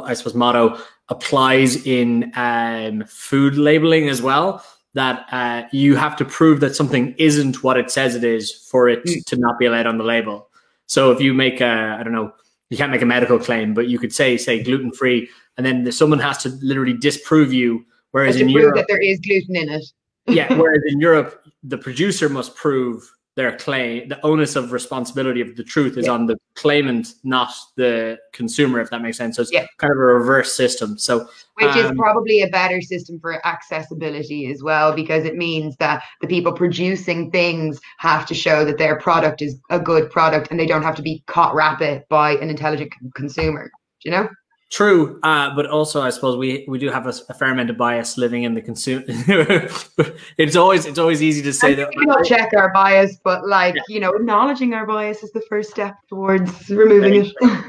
I suppose motto applies in um food labeling as well that uh, you have to prove that something isn't what it says it is for it mm. to not be allowed on the label. So if you make a, I don't know, you can't make a medical claim, but you could say, say gluten free, and then someone has to literally disprove you. Whereas in Europe, that there is gluten in it. yeah. Whereas in Europe, the producer must prove their claim the onus of responsibility of the truth is yeah. on the claimant not the consumer if that makes sense so it's yeah. kind of a reverse system so which um, is probably a better system for accessibility as well because it means that the people producing things have to show that their product is a good product and they don't have to be caught rapid by an intelligent consumer do you know True, uh, but also I suppose we we do have a, a fair amount of bias living in the consumer. it's always it's always easy to say that we don't check our bias, but like yeah. you know, acknowledging our bias is the first step towards removing it.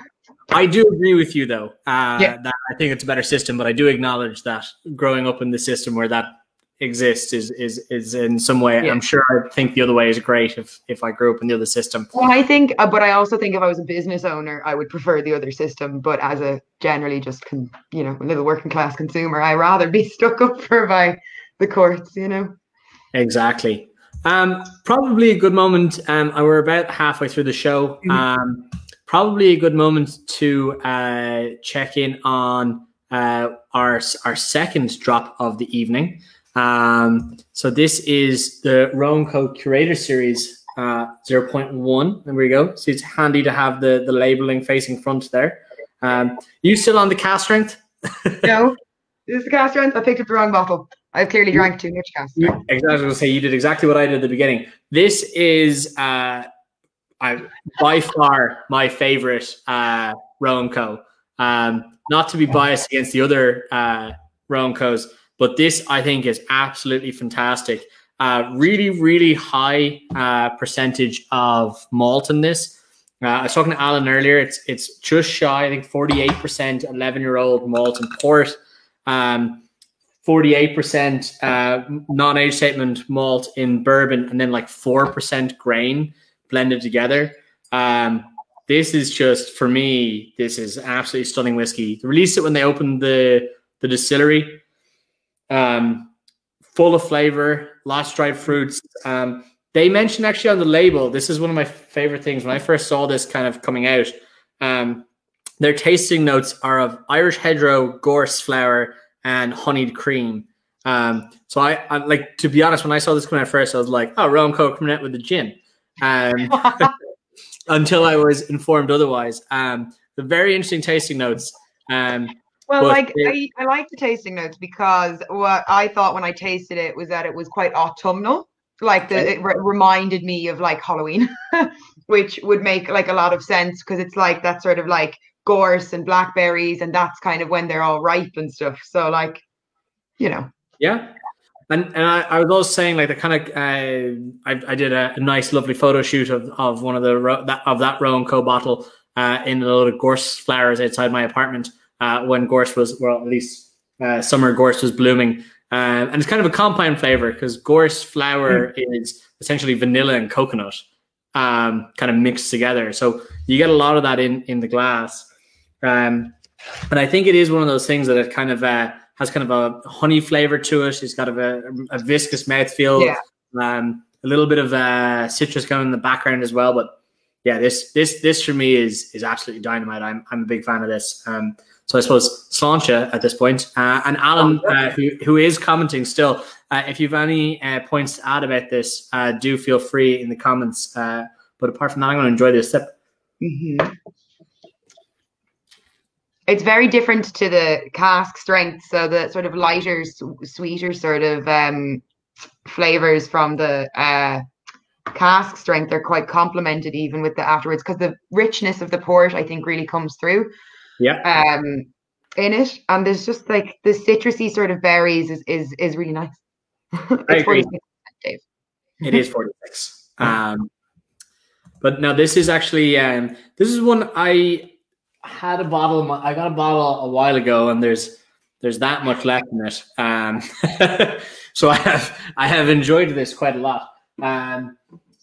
I do agree with you though. Uh, yeah. that I think it's a better system, but I do acknowledge that growing up in the system where that exists is is is in some way. Yeah. I'm sure I think the other way is great if if I grew up in the other system. Well, I think, uh, but I also think if I was a business owner, I would prefer the other system. But as a generally just con, you know a little working class consumer, I rather be stuck up for by the courts. You know. Exactly. Um, probably a good moment. Um, we're about halfway through the show. Mm-hmm. Um, probably a good moment to uh, check in on uh, our our second drop of the evening. Um, so this is the Roe & Co Curator Series uh, 0.1. There we go. So it's handy to have the the labeling facing front there. Um, you still on the cask strength? no, this is the cask strength. I picked up the wrong bottle. I've clearly drank too much cask. Exactly. I was say you did exactly what I did at the beginning. This is uh, I, by far my favorite uh, Roe & Co. Um, not to be biased against the other uh, Roe & Co's, but this I think is absolutely fantastic. Uh, really, really high uh, percentage of malt in this. Uh, I was talking to Alan earlier. It's it's just shy, I think, forty eight percent eleven year old malt and port. Um, 48% uh, non-age statement malt in bourbon and then like 4% grain blended together. Um, this is just for me. This is absolutely stunning whiskey. They released it when they opened the the distillery. Um, full of flavor, lots dried fruits. Um, they mentioned actually on the label. This is one of my favorite things. When I first saw this kind of coming out, um, their tasting notes are of Irish hedgerow, gorse flower, and honeyed cream. Um, so I, I, like to be honest. When I saw this coming out first, I was like, "Oh, Roe & Co coming out with the gin." Um, until I was informed otherwise. Um, the very interesting tasting notes. Um, well, like it, I, I like the tasting notes because what I thought when I tasted it was that it was quite autumnal. Like the, it re- reminded me of like Halloween, which would make like a lot of sense because it's like that sort of like gorse and blackberries, and that's kind of when they're all ripe and stuff. So like, you know. Yeah, and and I, I was also saying like the kind of uh, I, I did a, a, nice lovely photo shoot of, of one of the that, of that Roe & Co bottle uh, in a load of gorse flowers outside my apartment uh, when gorse was well at least uh, summer gorse was blooming um, and it's kind of a compound flavor because gorse flower mm. is essentially vanilla and coconut um, kind of mixed together so you get a lot of that in in the glass um, and I think it is one of those things that it kind of uh, has kind of a honey flavor to it. It's got a, a viscous mouthfeel. Yeah. Um, a little bit of uh, citrus going in the background as well. But yeah, this this this for me is is absolutely dynamite. I'm I'm a big fan of this. Um, so I suppose Sláinte at this point, uh, and Alan, oh, uh, who who is commenting still. Uh, if you've any uh, points to add about this, uh, do feel free in the comments. Uh, but apart from that, I'm going to enjoy this sip. Mm-hmm it's very different to the cask strength. So the sort of lighter, sweeter sort of um, flavors from the uh, cask strength are quite complemented even with the afterwards because the richness of the port I think really comes through. Yeah. Um, in it, and there's just like the citrusy sort of berries is is is really nice. I agree. Dave. It is 46. Um, but now this is actually um, this is one I had a bottle. My, I got a bottle a while ago, and there's there's that much left in it. Um, so I have I have enjoyed this quite a lot. Um,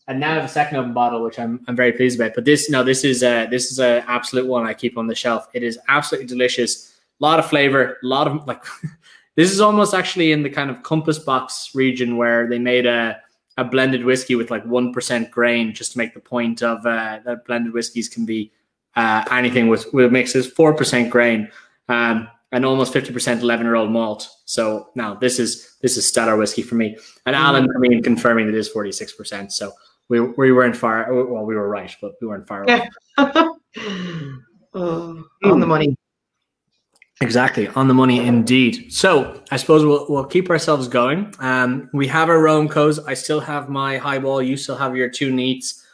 and now I have a second open bottle, which I'm, I'm very pleased about. But this no, this is a this is an absolute one I keep on the shelf. It is absolutely delicious. A lot of flavor, a lot of like. this is almost actually in the kind of compass box region where they made a a blended whiskey with like one percent grain, just to make the point of uh, that blended whiskeys can be uh, anything with with mixes, four percent grain, um, and almost fifty percent eleven year old malt. So now this is this is stellar whiskey for me. And. Alan, I mean, confirming that it is forty six percent. So we we weren't far. Well, we were right, but we weren't far away. oh, on the money. Exactly on the money indeed. So I suppose we'll, we'll keep ourselves going. Um, we have our Roe & Co's. I still have my highball. You still have your two neats.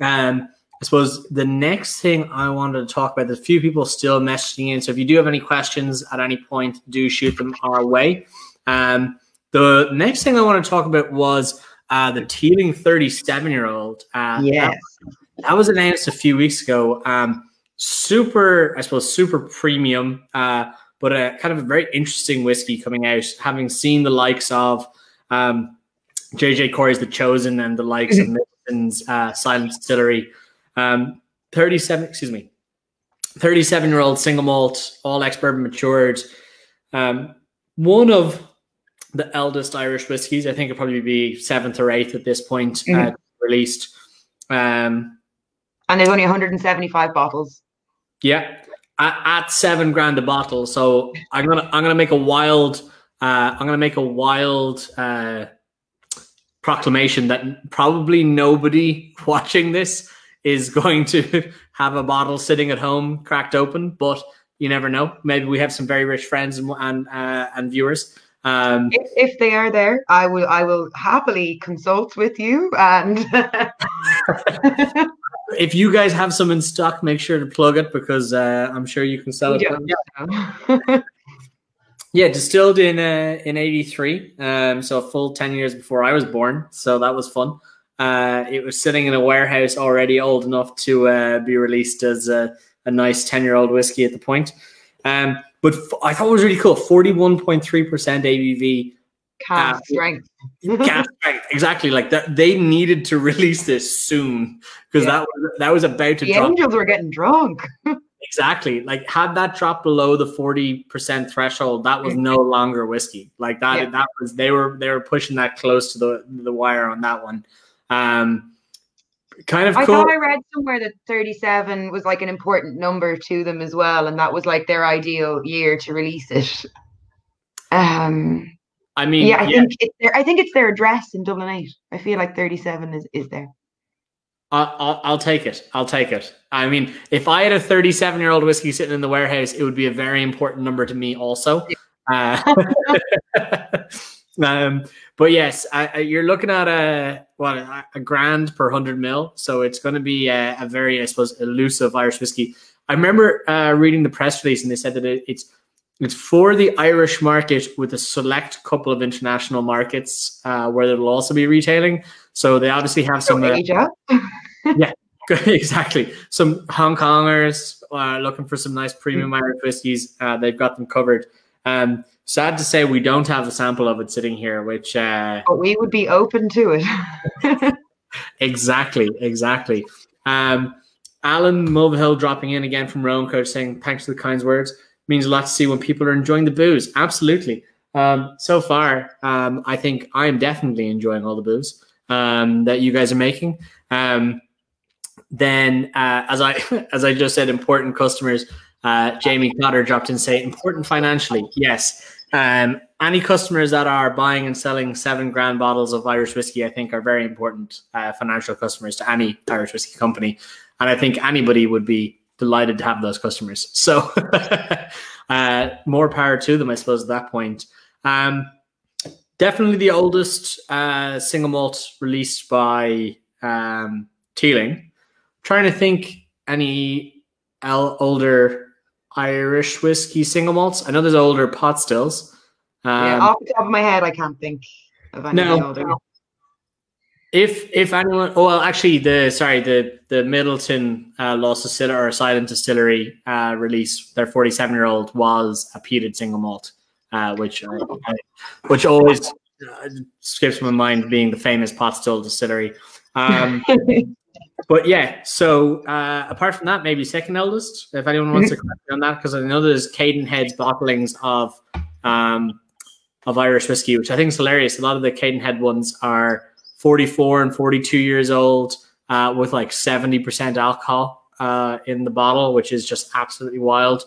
Um, I suppose the next thing I wanted to talk about, there's a few people still messaging in. So if you do have any questions at any point, do shoot them our way. Um, the next thing I want to talk about was uh, the Teeling 37 year old. Uh, yes. That, that, was announced a few weeks ago. Um, super, I suppose, super premium, uh, but a kind of a very interesting whiskey coming out, having seen the likes of um, JJ Corry's The Chosen and the likes of Midleton's uh, Silent Distillery. Um, 37, excuse me, 37 year old single malt, all ex bourbon matured. Um, one of the eldest Irish whiskies. I think it'll probably be seventh or eighth at this point mm-hmm. uh, released. Um, and there's only 175 bottles. Yeah. at, at seven grand a bottle. So I'm gonna I'm gonna make a wild uh, I'm gonna make a wild uh, proclamation that probably nobody watching this is going to have a bottle sitting at home cracked open, but you never know. Maybe we have some very rich friends and and, uh, and viewers. Um, if, if, they are there, I will I will happily consult with you and. if you guys have some in stock, make sure to plug it because uh, I'm sure you can sell it. Yeah. yeah, distilled in uh, in '83, um, so a full ten years before I was born. So that was fun. Uh, it was sitting in a warehouse already old enough to uh, be released as a, a nice ten year old whiskey at the point. Um, but I thought it was really cool. Forty-one point three percent ABV cask uh, strength. cask strength, exactly. Like that, they needed to release this soon because yeah. that was that was about to. The drop. angels were getting drunk. exactly. Like had that dropped below the forty percent threshold, that was no longer whiskey. Like that. Yeah. That was they were they were pushing that close to the the wire on that one. Um, kind of I cool. thought I read somewhere that 37 was like an important number to them as well, and that was like their ideal year to release it. Um, I mean, yeah, I yeah. think it's their, I think it's their address in Dublin Eight. I feel like 37 is is there. I'll, I'll take it. I'll take it. I mean, if I had a 37 year old whiskey sitting in the warehouse, it would be a very important number to me, also. Uh, um, but yes, I, I, you're looking at a what a, a grand per hundred mil, so it's going to be a, a, very, I suppose, elusive Irish whiskey. I remember uh, reading the press release, and they said that it, it's it's for the Irish market with a select couple of international markets uh, where it'll also be retailing. So they obviously have some. Uh, Asia. yeah, exactly. Some Hong Kongers uh, looking for some nice premium mm. Irish whiskies. Uh, they've got them covered. Um, sad to say, we don't have a sample of it sitting here, which. Uh, but we would be open to it. exactly, exactly. Um, Alan Mulvihill dropping in again from Roe & Co saying, thanks for the kind words. Means a lot to see when people are enjoying the booze. Absolutely. Um, so far, um, I think I'm definitely enjoying all the booze um, that you guys are making. Um, then, uh, as I as I just said, important customers. Uh, Jamie Cotter dropped in say important financially. Yes. Um, any customers that are buying and selling seven grand bottles of Irish whiskey, I think, are very important uh, financial customers to any Irish whiskey company, and I think anybody would be delighted to have those customers. So, uh, more power to them, I suppose, at that point. Um, definitely the oldest uh, single malt released by um, Teeling. Trying to think any older Irish whiskey single malts. I know there's older pot stills. Um, yeah, off the top of my head, I can't think of any no, older. If if anyone, oh well, actually, the sorry, the the Midleton uh, Lost Distiller or Silent Distillery uh, release, their 47 year old was a peated single malt, uh, which which always uh, skips my mind, being the famous pot still distillery. Um, but yeah, so uh, apart from that, maybe second eldest, if anyone wants to correct me on that, because I know there's Cadenhead's bottlings of um, of Irish whiskey, which I think is hilarious. A lot of the Cadenhead ones are 44 and 42 years old uh, with like 70% alcohol uh, in the bottle, which is just absolutely wild.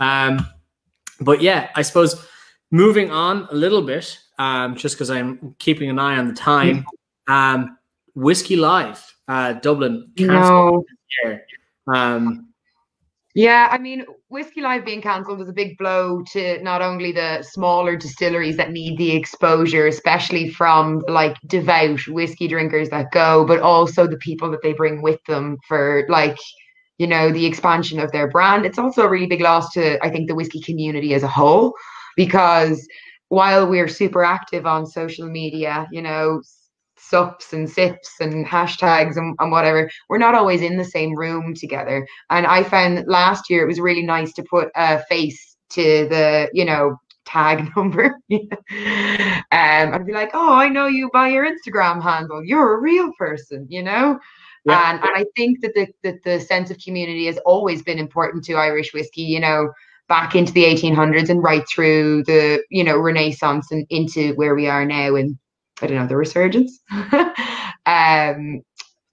Um, but yeah, I suppose moving on a little bit, um, just because I'm keeping an eye on the time. Um, Whiskey Live uh, Dublin no. Um, yeah, I mean, Whiskey Live being cancelled was a big blow to not only the smaller distilleries that need the exposure, especially from like devout whiskey drinkers that go, but also the people that they bring with them for like, you know, the expansion of their brand. It's also a really big loss to, I think, the whiskey community as a whole, because while we're super active on social media, you know, sups and sips and hashtags and, and whatever, we're not always in the same room together. And I found last year it was really nice to put a face to the, you know, tag number. um, I'd be like, oh, I know you by your Instagram handle. You're a real person, you know? Yeah. And, and I think that the, that the sense of community has always been important to Irish whiskey, you know, back into the 1800s and right through the, you know, Renaissance and into where we are now. And I don't know, the resurgence. um,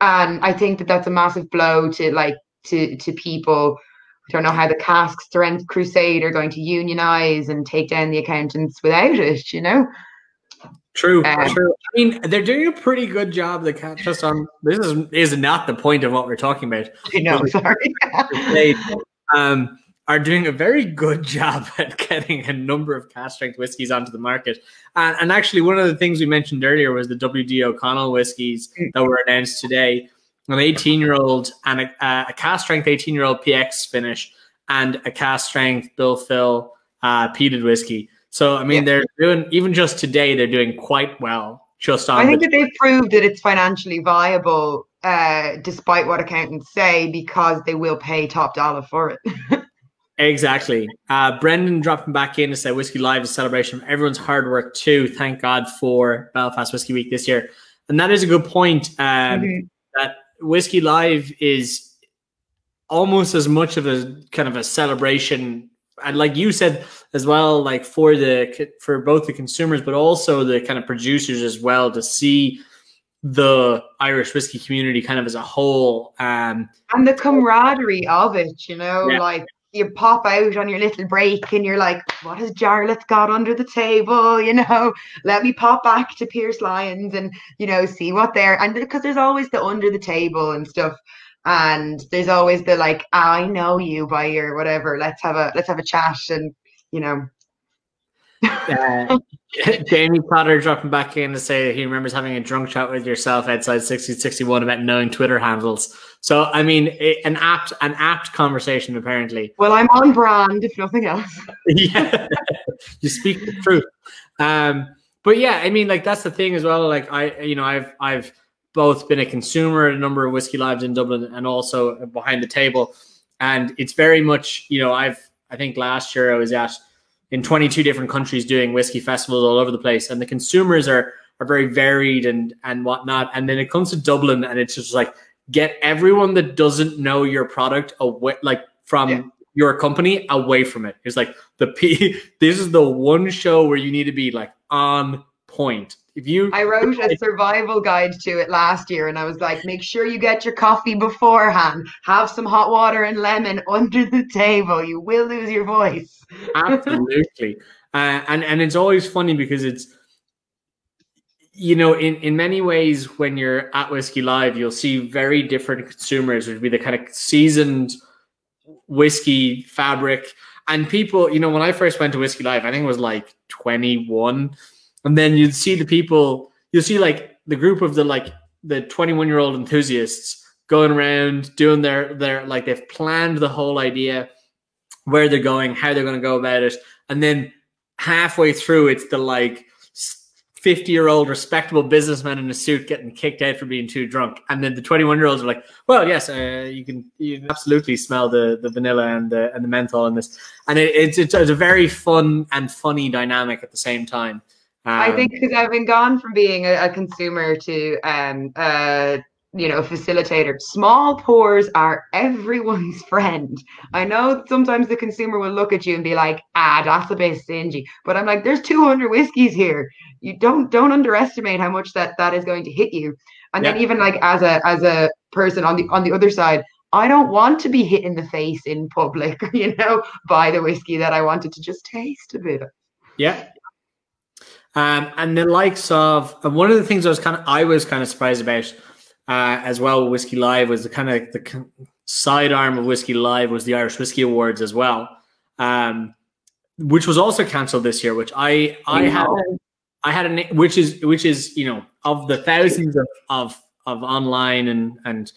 and I think that that's a massive blow to like to to people I don't know how the cask strength crusade are going to unionize and take down the accountants without it. You know. True, um, true. I mean, they're doing a pretty good job. The catch on this is is not the point of what we're talking about. I know. Sorry. um, are doing a very good job at getting a number of cask strength whiskies onto the market. And, and actually, one of the things we mentioned earlier was the WD O'Connell whiskies mm. that were announced today. An 18 year old and a, a cask strength 18 year old PX finish and a cask strength Bill Phil uh, peated whiskey. So I mean, yeah. they're doing even just today, they're doing quite well. Just on. I think the- that they've proved that it's financially viable, uh, despite what accountants say, because they will pay top dollar for it. exactly. Uh, Brendan dropping back in to say Whiskey Live is a celebration of everyone's hard work too. Thank God for Belfast Whiskey Week this year, and that is a good point. Um, mm-hmm. That Whiskey Live is almost as much of a kind of a celebration and like you said as well, like for the for both the consumers, but also the kind of producers as well to see the Irish whiskey community kind of as a whole. Um, and the camaraderie of it, you know, yeah. like you pop out on your little break and you're like, what has Jarlath got under the table? You know, let me pop back to Pearse Lyons and, you know, see what they're, and because there's always the under the table and stuff and there's always the like i know you by your whatever let's have a let's have a chat and you know uh, Jamie Potter dropping back in to say he remembers having a drunk chat with yourself outside 6061 about knowing Twitter handles. So I mean, an apt an apt conversation apparently. Well, I'm on brand if nothing else. yeah, you speak the truth. Um, but yeah, I mean, like that's the thing as well. Like I, you know, I've I've both been a consumer at a number of whiskey lives in Dublin and also behind the table. And it's very much, you know, I've I think last year I was at in 22 different countries doing whiskey festivals all over the place, and the consumers are are very varied and and whatnot. And then it comes to Dublin, and it's just like get everyone that doesn't know your product away, like from yeah. your company away from it. It's like the P. This is the one show where you need to be like on point if you I wrote a survival guide to it last year and I was like, make sure you get your coffee beforehand. Have some hot water and lemon under the table. You will lose your voice. Absolutely. uh, and and it's always funny because it's you know, in, in many ways, when you're at Whiskey Live, you'll see very different consumers, which would be the kind of seasoned whiskey fabric. And people, you know, when I first went to Whiskey Live, I think it was like 21 and then you'd see the people you'll see like the group of the like the 21 year old enthusiasts going around doing their their like they've planned the whole idea where they're going how they're going to go about it and then halfway through it's the like 50 year old respectable businessman in a suit getting kicked out for being too drunk. And then the 21 year olds are like well yes uh, you can you can absolutely smell the the vanilla and the and the menthol in this. And it, it's, it's a very fun and funny dynamic at the same time. Um, I think because I've been gone from being a, a consumer to um uh you know facilitator. Small pours are everyone's friend. I know sometimes the consumer will look at you and be like, ah, that's a bit stingy. But I'm like, there's 200 whiskeys here. You don't don't underestimate how much that that is going to hit you. And yeah. then even like as a as a person on the on the other side, I don't want to be hit in the face in public, you know, by the whiskey that I wanted to just taste a bit of. Yeah, um, and the likes of and one of the things I was kind of I was kind of surprised about uh, as well Whiskey Live was the kind of the sidearm of Whiskey Live was the Irish Whiskey Awards as well, um, which was also cancelled this year. Which I I had I had a which is which is you know of the thousands of of, of online and and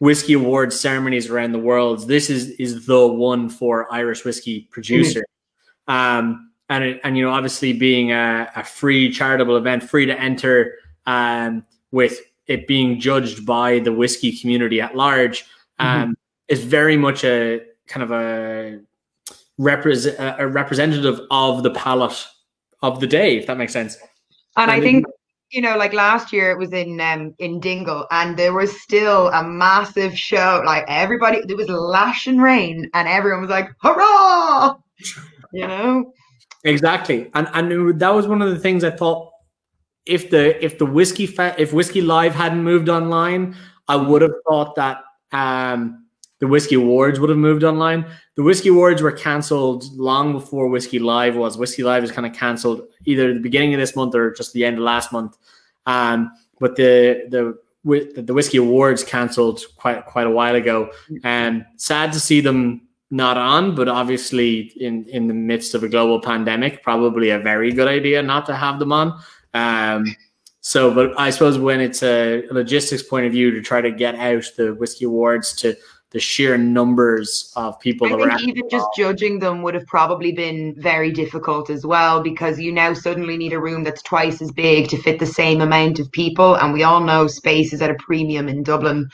whiskey awards ceremonies around the world. This is is the one for Irish whiskey producer. Mm-hmm. Um, and it, and you know obviously being a, a free charitable event, free to enter, um, with it being judged by the whiskey community at large, mm-hmm. um, mm-hmm. is very much a kind of a represent a representative of the palette of the day, if that makes sense. And, and I think you know, like last year it was in um in Dingle and there was still a massive show. Like everybody there was lashing rain and everyone was like, hurrah! You know? Exactly, and and that was one of the things I thought. If the if the whiskey fa- if whiskey live hadn't moved online, I would have thought that um, the Whiskey Awards would have moved online. The Whiskey Awards were cancelled long before Whiskey Live was. Whiskey Live was kind of cancelled either the beginning of this month or just the end of last month. Um, but the the with the Whiskey Awards cancelled quite quite a while ago, and sad to see them not on. But obviously, in in the midst of a global pandemic, probably a very good idea not to have them on. Um, so, but I suppose when it's a logistics point of view to try to get out the Whiskey Awards to the sheer numbers of people. I think even just judging them would have probably been very difficult as well because you now suddenly need a room that's twice as big to fit the same amount of people, and we all know space is at a premium in Dublin.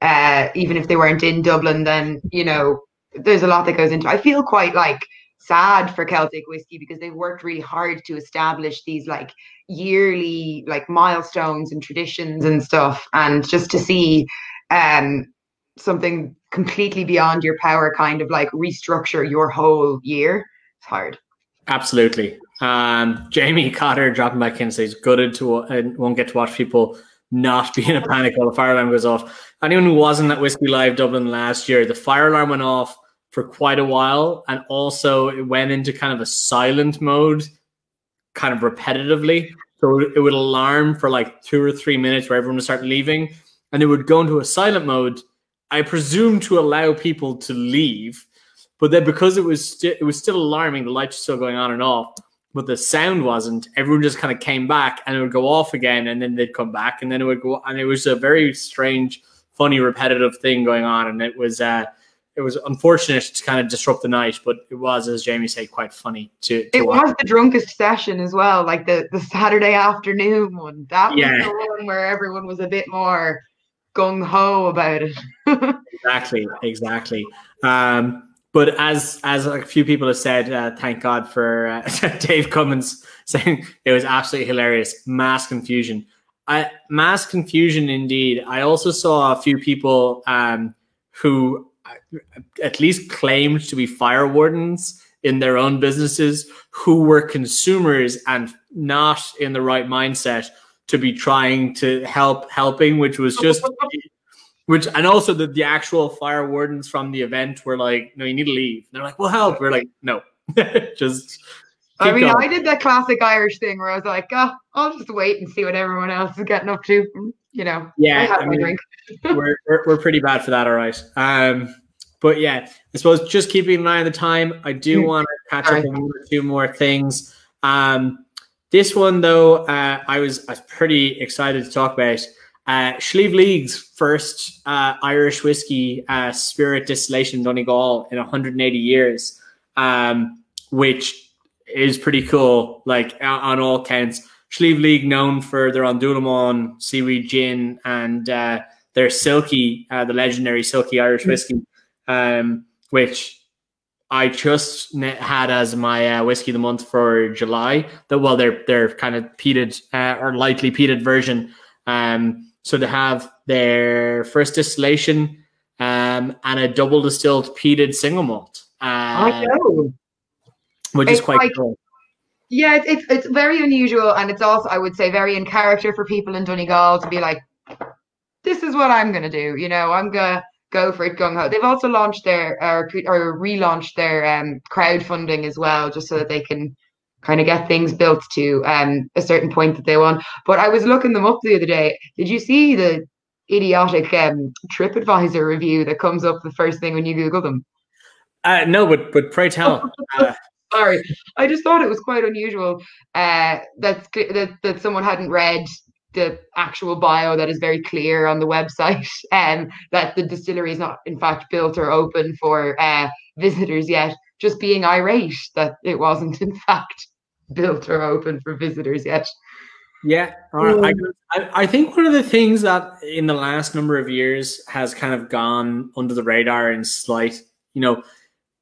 Uh, even if they weren't in Dublin, then you know there's a lot that goes into. I feel quite like sad for Celtic whiskey because they've worked really hard to establish these like yearly like milestones and traditions and stuff, and just to see um something completely beyond your power kind of like restructure your whole year it's hard. Absolutely. Um jamie cotter dropping back in says gutted to and won't get to watch people not be in a panic while the fire alarm goes off. Anyone who wasn't at whiskey live dublin last year the fire alarm went off for quite a while and also it went into kind of a silent mode kind of repetitively so it would alarm for like two or three minutes where everyone would start leaving and it would go into a silent mode I presume to allow people to leave, but then because it was it was still alarming, the lights were still going on and off, but the sound wasn't. Everyone just kind of came back, and it would go off again, and then they'd come back, and then it would go, and it was a very strange, funny, repetitive thing going on, and it was. Uh, it was unfortunate to kind of disrupt the night, but it was, as Jamie said, quite funny to. to it watch. was the drunkest session as well, like the the Saturday afternoon one. That was the one where everyone was a bit more gung ho about it. exactly, exactly. Um, but as as a few people have said, uh, thank God for uh, Dave Cummins saying it was absolutely hilarious. Mass confusion. I, mass confusion indeed. I also saw a few people um, who at least claimed to be fire wardens in their own businesses who were consumers and not in the right mindset to be trying to help helping, which was just which and also the, the actual fire wardens from the event were like, no, you need to leave. And they're like, we'll help. We're like, no. just I mean, going. I did that classic Irish thing where I was like, oh, I'll just wait and see what everyone else is getting up to. You know, yeah, I, I mean, we're, we're, we're pretty bad for that, all right. Um, but yeah, I suppose just keeping an eye on the time. I do mm. want to catch up on one or two more things. Um, this one, though, uh, I was I was pretty excited to talk about. Uh, Sliabh League's first uh, Irish whiskey uh, spirit distillation in Donegal in 180 years, um, which is pretty cool. Like on all counts, Sliabh League known for their An seaweed gin and uh, their Silkie, uh, the legendary Silkie Irish mm. whiskey, um, which I just had as my uh, whiskey of the month for July. That well, they're they're kind of peated uh, or lightly peated version. Um, so to have their first distillation um, and a double distilled peated single malt. Uh, which it's is quite like, cool. Yeah, it's, it's it's very unusual, and it's also I would say very in character for people in Donegal to be like, this is what I'm gonna do. You know, I'm gonna go for it gung ho. They've also launched their or, or relaunched their um, crowdfunding as well, just so that they can kind of get things built to um, a certain point that they want. But I was looking them up the other day. Did you see the idiotic um, TripAdvisor review that comes up the first thing when you Google them? Uh, no, but but pray tell. Uh, Sorry, I just thought it was quite unusual uh, that that that someone hadn't read the actual bio that is very clear on the website and um, that the distillery is not in fact built or open for uh, visitors yet just being irate that it wasn't in fact built or open for visitors yet. Yeah I, I think one of the things that in the last number of years has kind of gone under the radar in slight you know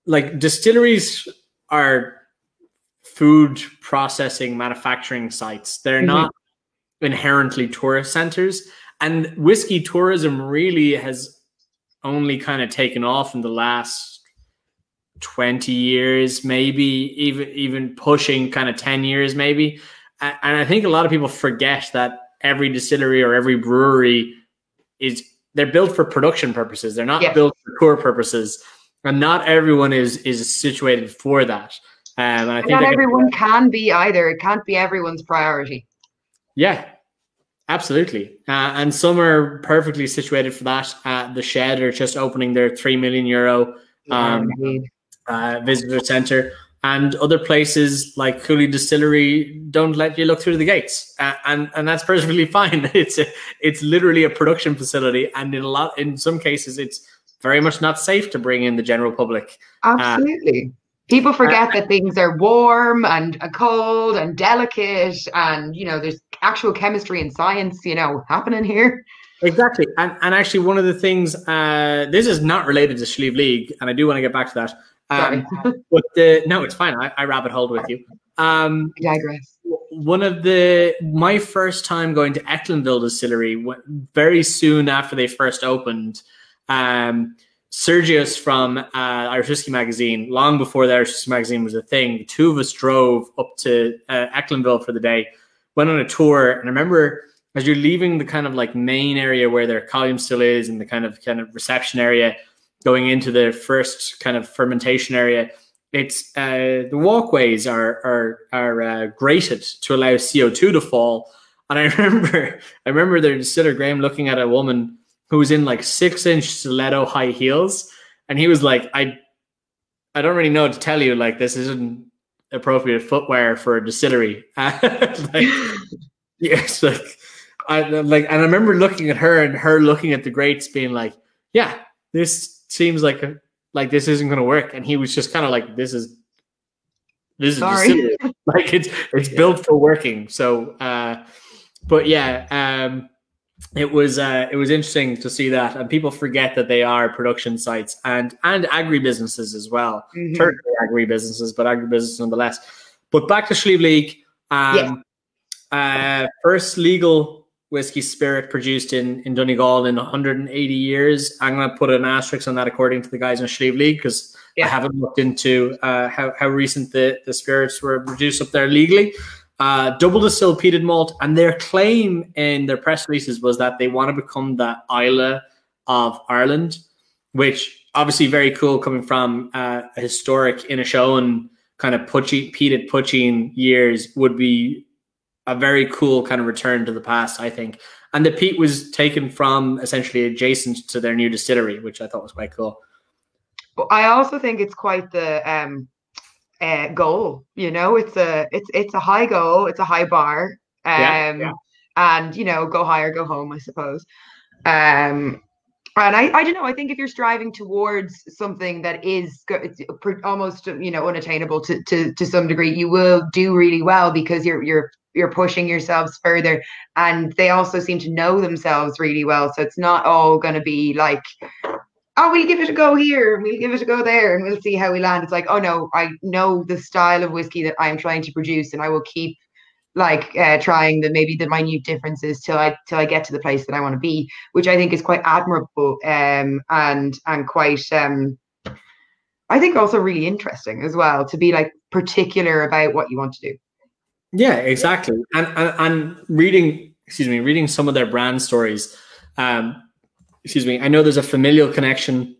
like distilleries are food processing manufacturing sites they're mm-hmm. not inherently tourist centers. And whiskey tourism really has only kind of taken off in the last 20 years, maybe even even pushing kind of 10 years, maybe. And I think a lot of people forget that every distillery or every brewery is they're built for production purposes. They're not Yes. built for tour purposes, and not everyone is is situated for that. Um, and I think Not they're gonna- everyone can be either. It can't be everyone's priority. Yeah, absolutely. Uh, and some are perfectly situated for that. Uh, the Shed are just opening their three million euro Um, uh, visitor center, and other places like Cooley Distillery don't let you look through the gates, uh, and and that's perfectly fine. It's a, it's literally a production facility, and in a lot in some cases, it's very much not safe to bring in the general public. Absolutely. People forget that things are warm and uh, cold and delicate, and you know, there's actual chemistry and science, you know, happening here. Exactly, and and actually, one of the things uh, this is not related to Sliabh League, and I do want to get back to that. Um, but the no, it's fine. I, I rabbit hold with you. Um, I digress. one of the my first time going to Echlinville Distillery very soon after they first opened. Um, Serghios from uh, Irish Whiskey Magazine, long before the Irish Whiskey Magazine was a thing, the two of us drove up to uh, for the day, went on a tour, and I remember as you're leaving the kind of like main area where their column still is, and the kind of kind of reception area, going into the first kind of fermentation area, it's uh, the walkways are are are uh, grated to allow CO two to fall. And I remember, I remember the distiller Graham looking at a woman who was in like six inch stiletto high heels, and he was like, "I, I don't really know to tell you. Like this isn't appropriate footwear for a distillery." like, yes, like I like, and I remember looking at her and her looking at the grates, being like, "Yeah, this seems like a like this isn't going to work." And he was just kind of like, "This is." This is Sorry. distillery. like it's it's built for working. So, uh, but yeah, um, it was uh, it was interesting to see that, and people forget that they are production sites and and agri businesses as well. Mhm. Certainly agri businesses, but agri business nonetheless. But back to Sliabh League. Um, uh, first legal whiskey spirit produced in in Donegal in 180 years. I'm going to put an asterisk on that according to the guys in Sliabh League because I haven't looked into uh, how how recent the the spirits were produced up there legally. Uh, double distilled peated malt, and their claim in their press releases was that they want to become the Islay of Ireland, which obviously very cool coming from uh, a historic Inishowen kind of peated poitín years would be a very cool kind of return to the past, I think. And the peat was taken from essentially adjacent to their new distillery, which I thought was quite cool. But I also think it's quite the um, uh, goal. You know, it's a it's it's a high goal. It's a high bar. Um, Yeah, yeah. and you know, go higher, go home. I suppose. Um, and I, I don't know. I think if you're striving towards something that is it's almost you know unattainable to, to to some degree, you will do really well because you're you're you're pushing yourselves further, and they also seem to know themselves really well. So it's not all going to be like oh, we'll give it a go here, we'll give it a go there, and we'll see how we land. It's like, oh no, I know the style of whiskey that I'm trying to produce, and I will keep like uh, trying the maybe the minute differences till I till I get to the place that I want to be, which I think is quite admirable um, and and quite um, I think also really interesting as well to be like particular about what you want to do. Yeah, exactly. And, and and reading, excuse me, reading some of their brand stories. Um, excuse me. I know there's a familial connection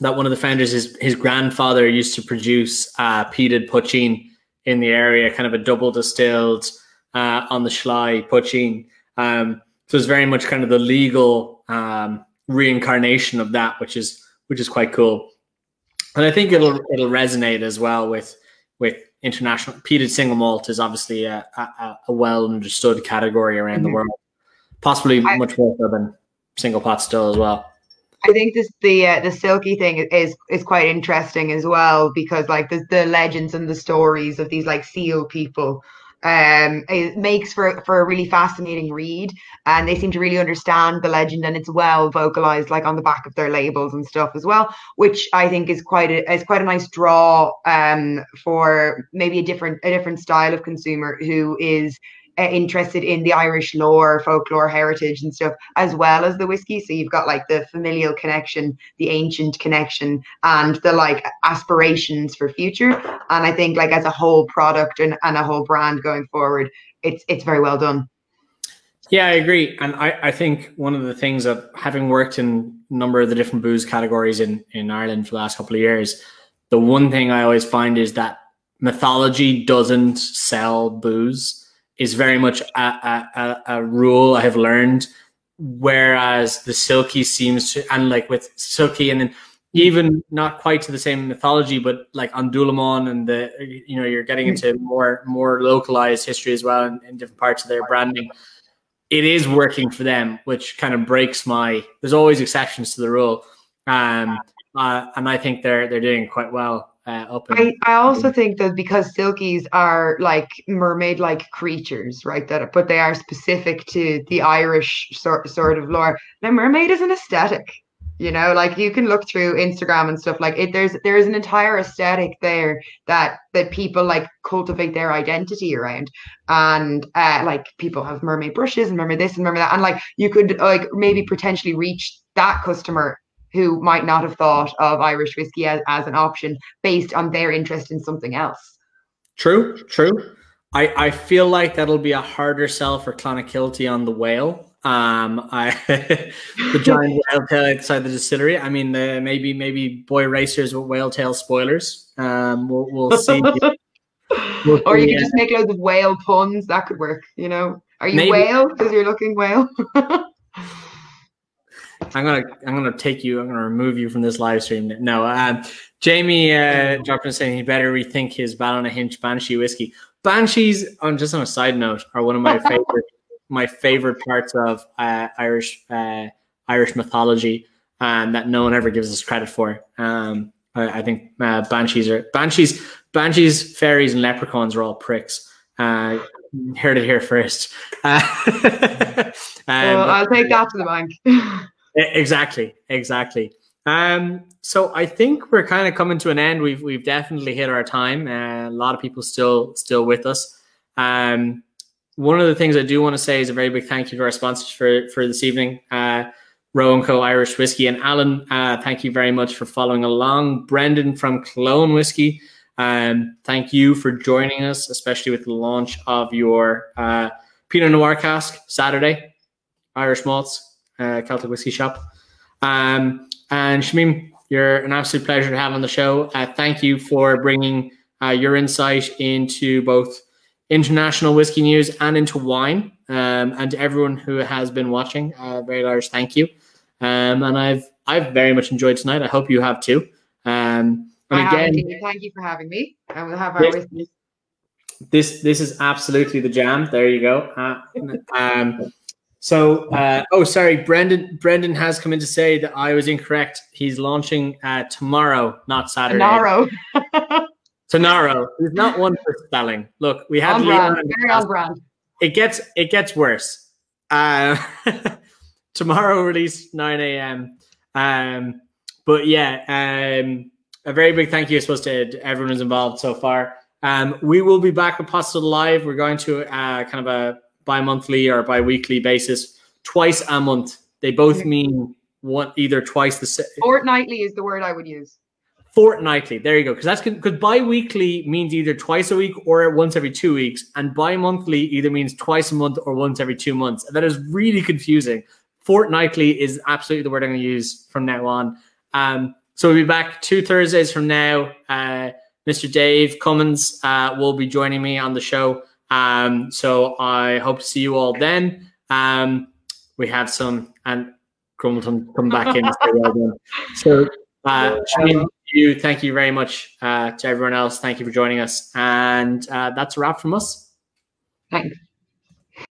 that one of the founders, his his grandfather used to produce uh, peated poitín in the area, kind of a double distilled uh, on the Schley poitín. Um, so it's very much kind of the legal um, reincarnation of that, which is which is quite cool. And I think it'll it'll resonate as well with with international peated single malt is obviously a, a, a well understood category around the Mhm. world, possibly I- much more so than single pot still as well. I think this the uh, the Silkie thing is is quite interesting as well because like the the legends and the stories of these like seal people um it makes for for a really fascinating read and they seem to really understand the legend and it's well vocalized like on the back of their labels and stuff as well which I think is quite a is quite a nice draw um for maybe a different a different style of consumer who is uh, interested in the Irish lore, folklore, heritage, and stuff, as well as the whiskey. So you've got like the familial connection, the ancient connection, and the like aspirations for future. And I think like as a whole product and, and a whole brand going forward, it's it's very well done. Yeah, I agree. And I, I think one of the things that having worked in a number of the different booze categories in, in Ireland for the last couple of years, the one thing I always find is that mythology doesn't sell booze is very much a, a, a, rule I have learned. Whereas the Silkie seems to, and like with Silkie, and then even not quite to the same mythology, but like An Dúlamán and the, you know, you're getting into more more localized history as well in, in different parts of their branding. It is working for them, which kind of breaks my. There's always exceptions to the rule, um, uh, and I think they're they're doing quite well uh, up. I, I also think that because silkies are like mermaid-like creatures, right? That but they are specific to the Irish sort sort of lore. Now, mermaid is an aesthetic. You know, like you can look through Instagram and stuff like it. There's there's an entire aesthetic there that that people like cultivate their identity around, and uh, like people have mermaid brushes and remember this and remember that, and like you could like maybe potentially reach that customer who might not have thought of Irish whiskey as, as an option based on their interest in something else. True, true. I, I feel like that'll be a harder sell for Clonakilty on the whale. Um, I the giant whale tail outside the distillery. I mean, uh, maybe maybe boy racers with whale tail spoilers. Um, we'll, we'll see. we'll or you could just make loads of whale puns. That could work. You know, are you maybe. whale because you're looking whale? I'm gonna I'm gonna take you. I'm gonna remove you from this live stream. No, uh, Jamie uh, dropped in saying he better rethink his Ballynahinch Banshee whiskey. Banshees, on just on a side note, are one of my favorite my favorite parts of uh, Irish uh, Irish mythology, and that no one ever gives us credit for. Um, I, I think uh, banshees are banshees, banshees, fairies, and leprechauns are all pricks. Uh, heard it here first. Uh, well, I'll take that to the bank. Exactly, exactly. Um, so I think we're kind of coming to an end. We've we've definitely hit our time. Uh, a lot of people still still with us. Um, one of the things I do want to say is a very big thank you to our sponsors for for this evening. Uh, Roe & Co. Irish Whiskey and Alan, uh, thank you very much for following along. Brendan from Clone Whiskey, um, thank you for joining us, especially with the launch of your uh, Pinot Noir cask Saturday, Irish malts uh, Celtic Whiskey Shop. Um, and Shamim, you're an absolute pleasure to have on the show. Uh, thank you for bringing uh, your insight into both international whiskey news and into wine. Um, and to everyone who has been watching, uh, very large thank you. Um, and I've I've very much enjoyed tonight. I hope you have too. Um, and again, thank you for having me. And we'll have our this, this this is absolutely the jam. There you go. Uh, um, so, uh, oh, sorry, Brendan. Brendan has come in to say that I was incorrect. He's launching uh, tomorrow, not Saturday. Tomorrow. tomorrow. He's not one for spelling. Look, we had on brand. Very on brand. It gets it gets worse. Uh, tomorrow release nine a.m. Um, but yeah, um, a very big thank you, I suppose, to everyone who's involved so far. Um, we will be back with Potstilled Live. We're going to uh, kind of a bi-monthly or bi-weekly basis, twice a month. They both mean one either twice the se- fortnightly is the word I would use. Fortnightly, there you go. Because that's because bi-weekly means either twice a week or once every two weeks, and bi-monthly either means twice a month or once every two months. And that is really confusing. Fortnightly is absolutely the word I'm going to use from now on. Um, so we'll be back two Thursdays from now. Uh, Mr. Dave Cummins uh, will be joining me on the show. Um, so I hope to see you all then. Um, we have some and Crumbleton come back in. so uh, Shane, you, thank you very much uh, to everyone else. Thank you for joining us, and uh, that's a wrap from us. Thanks.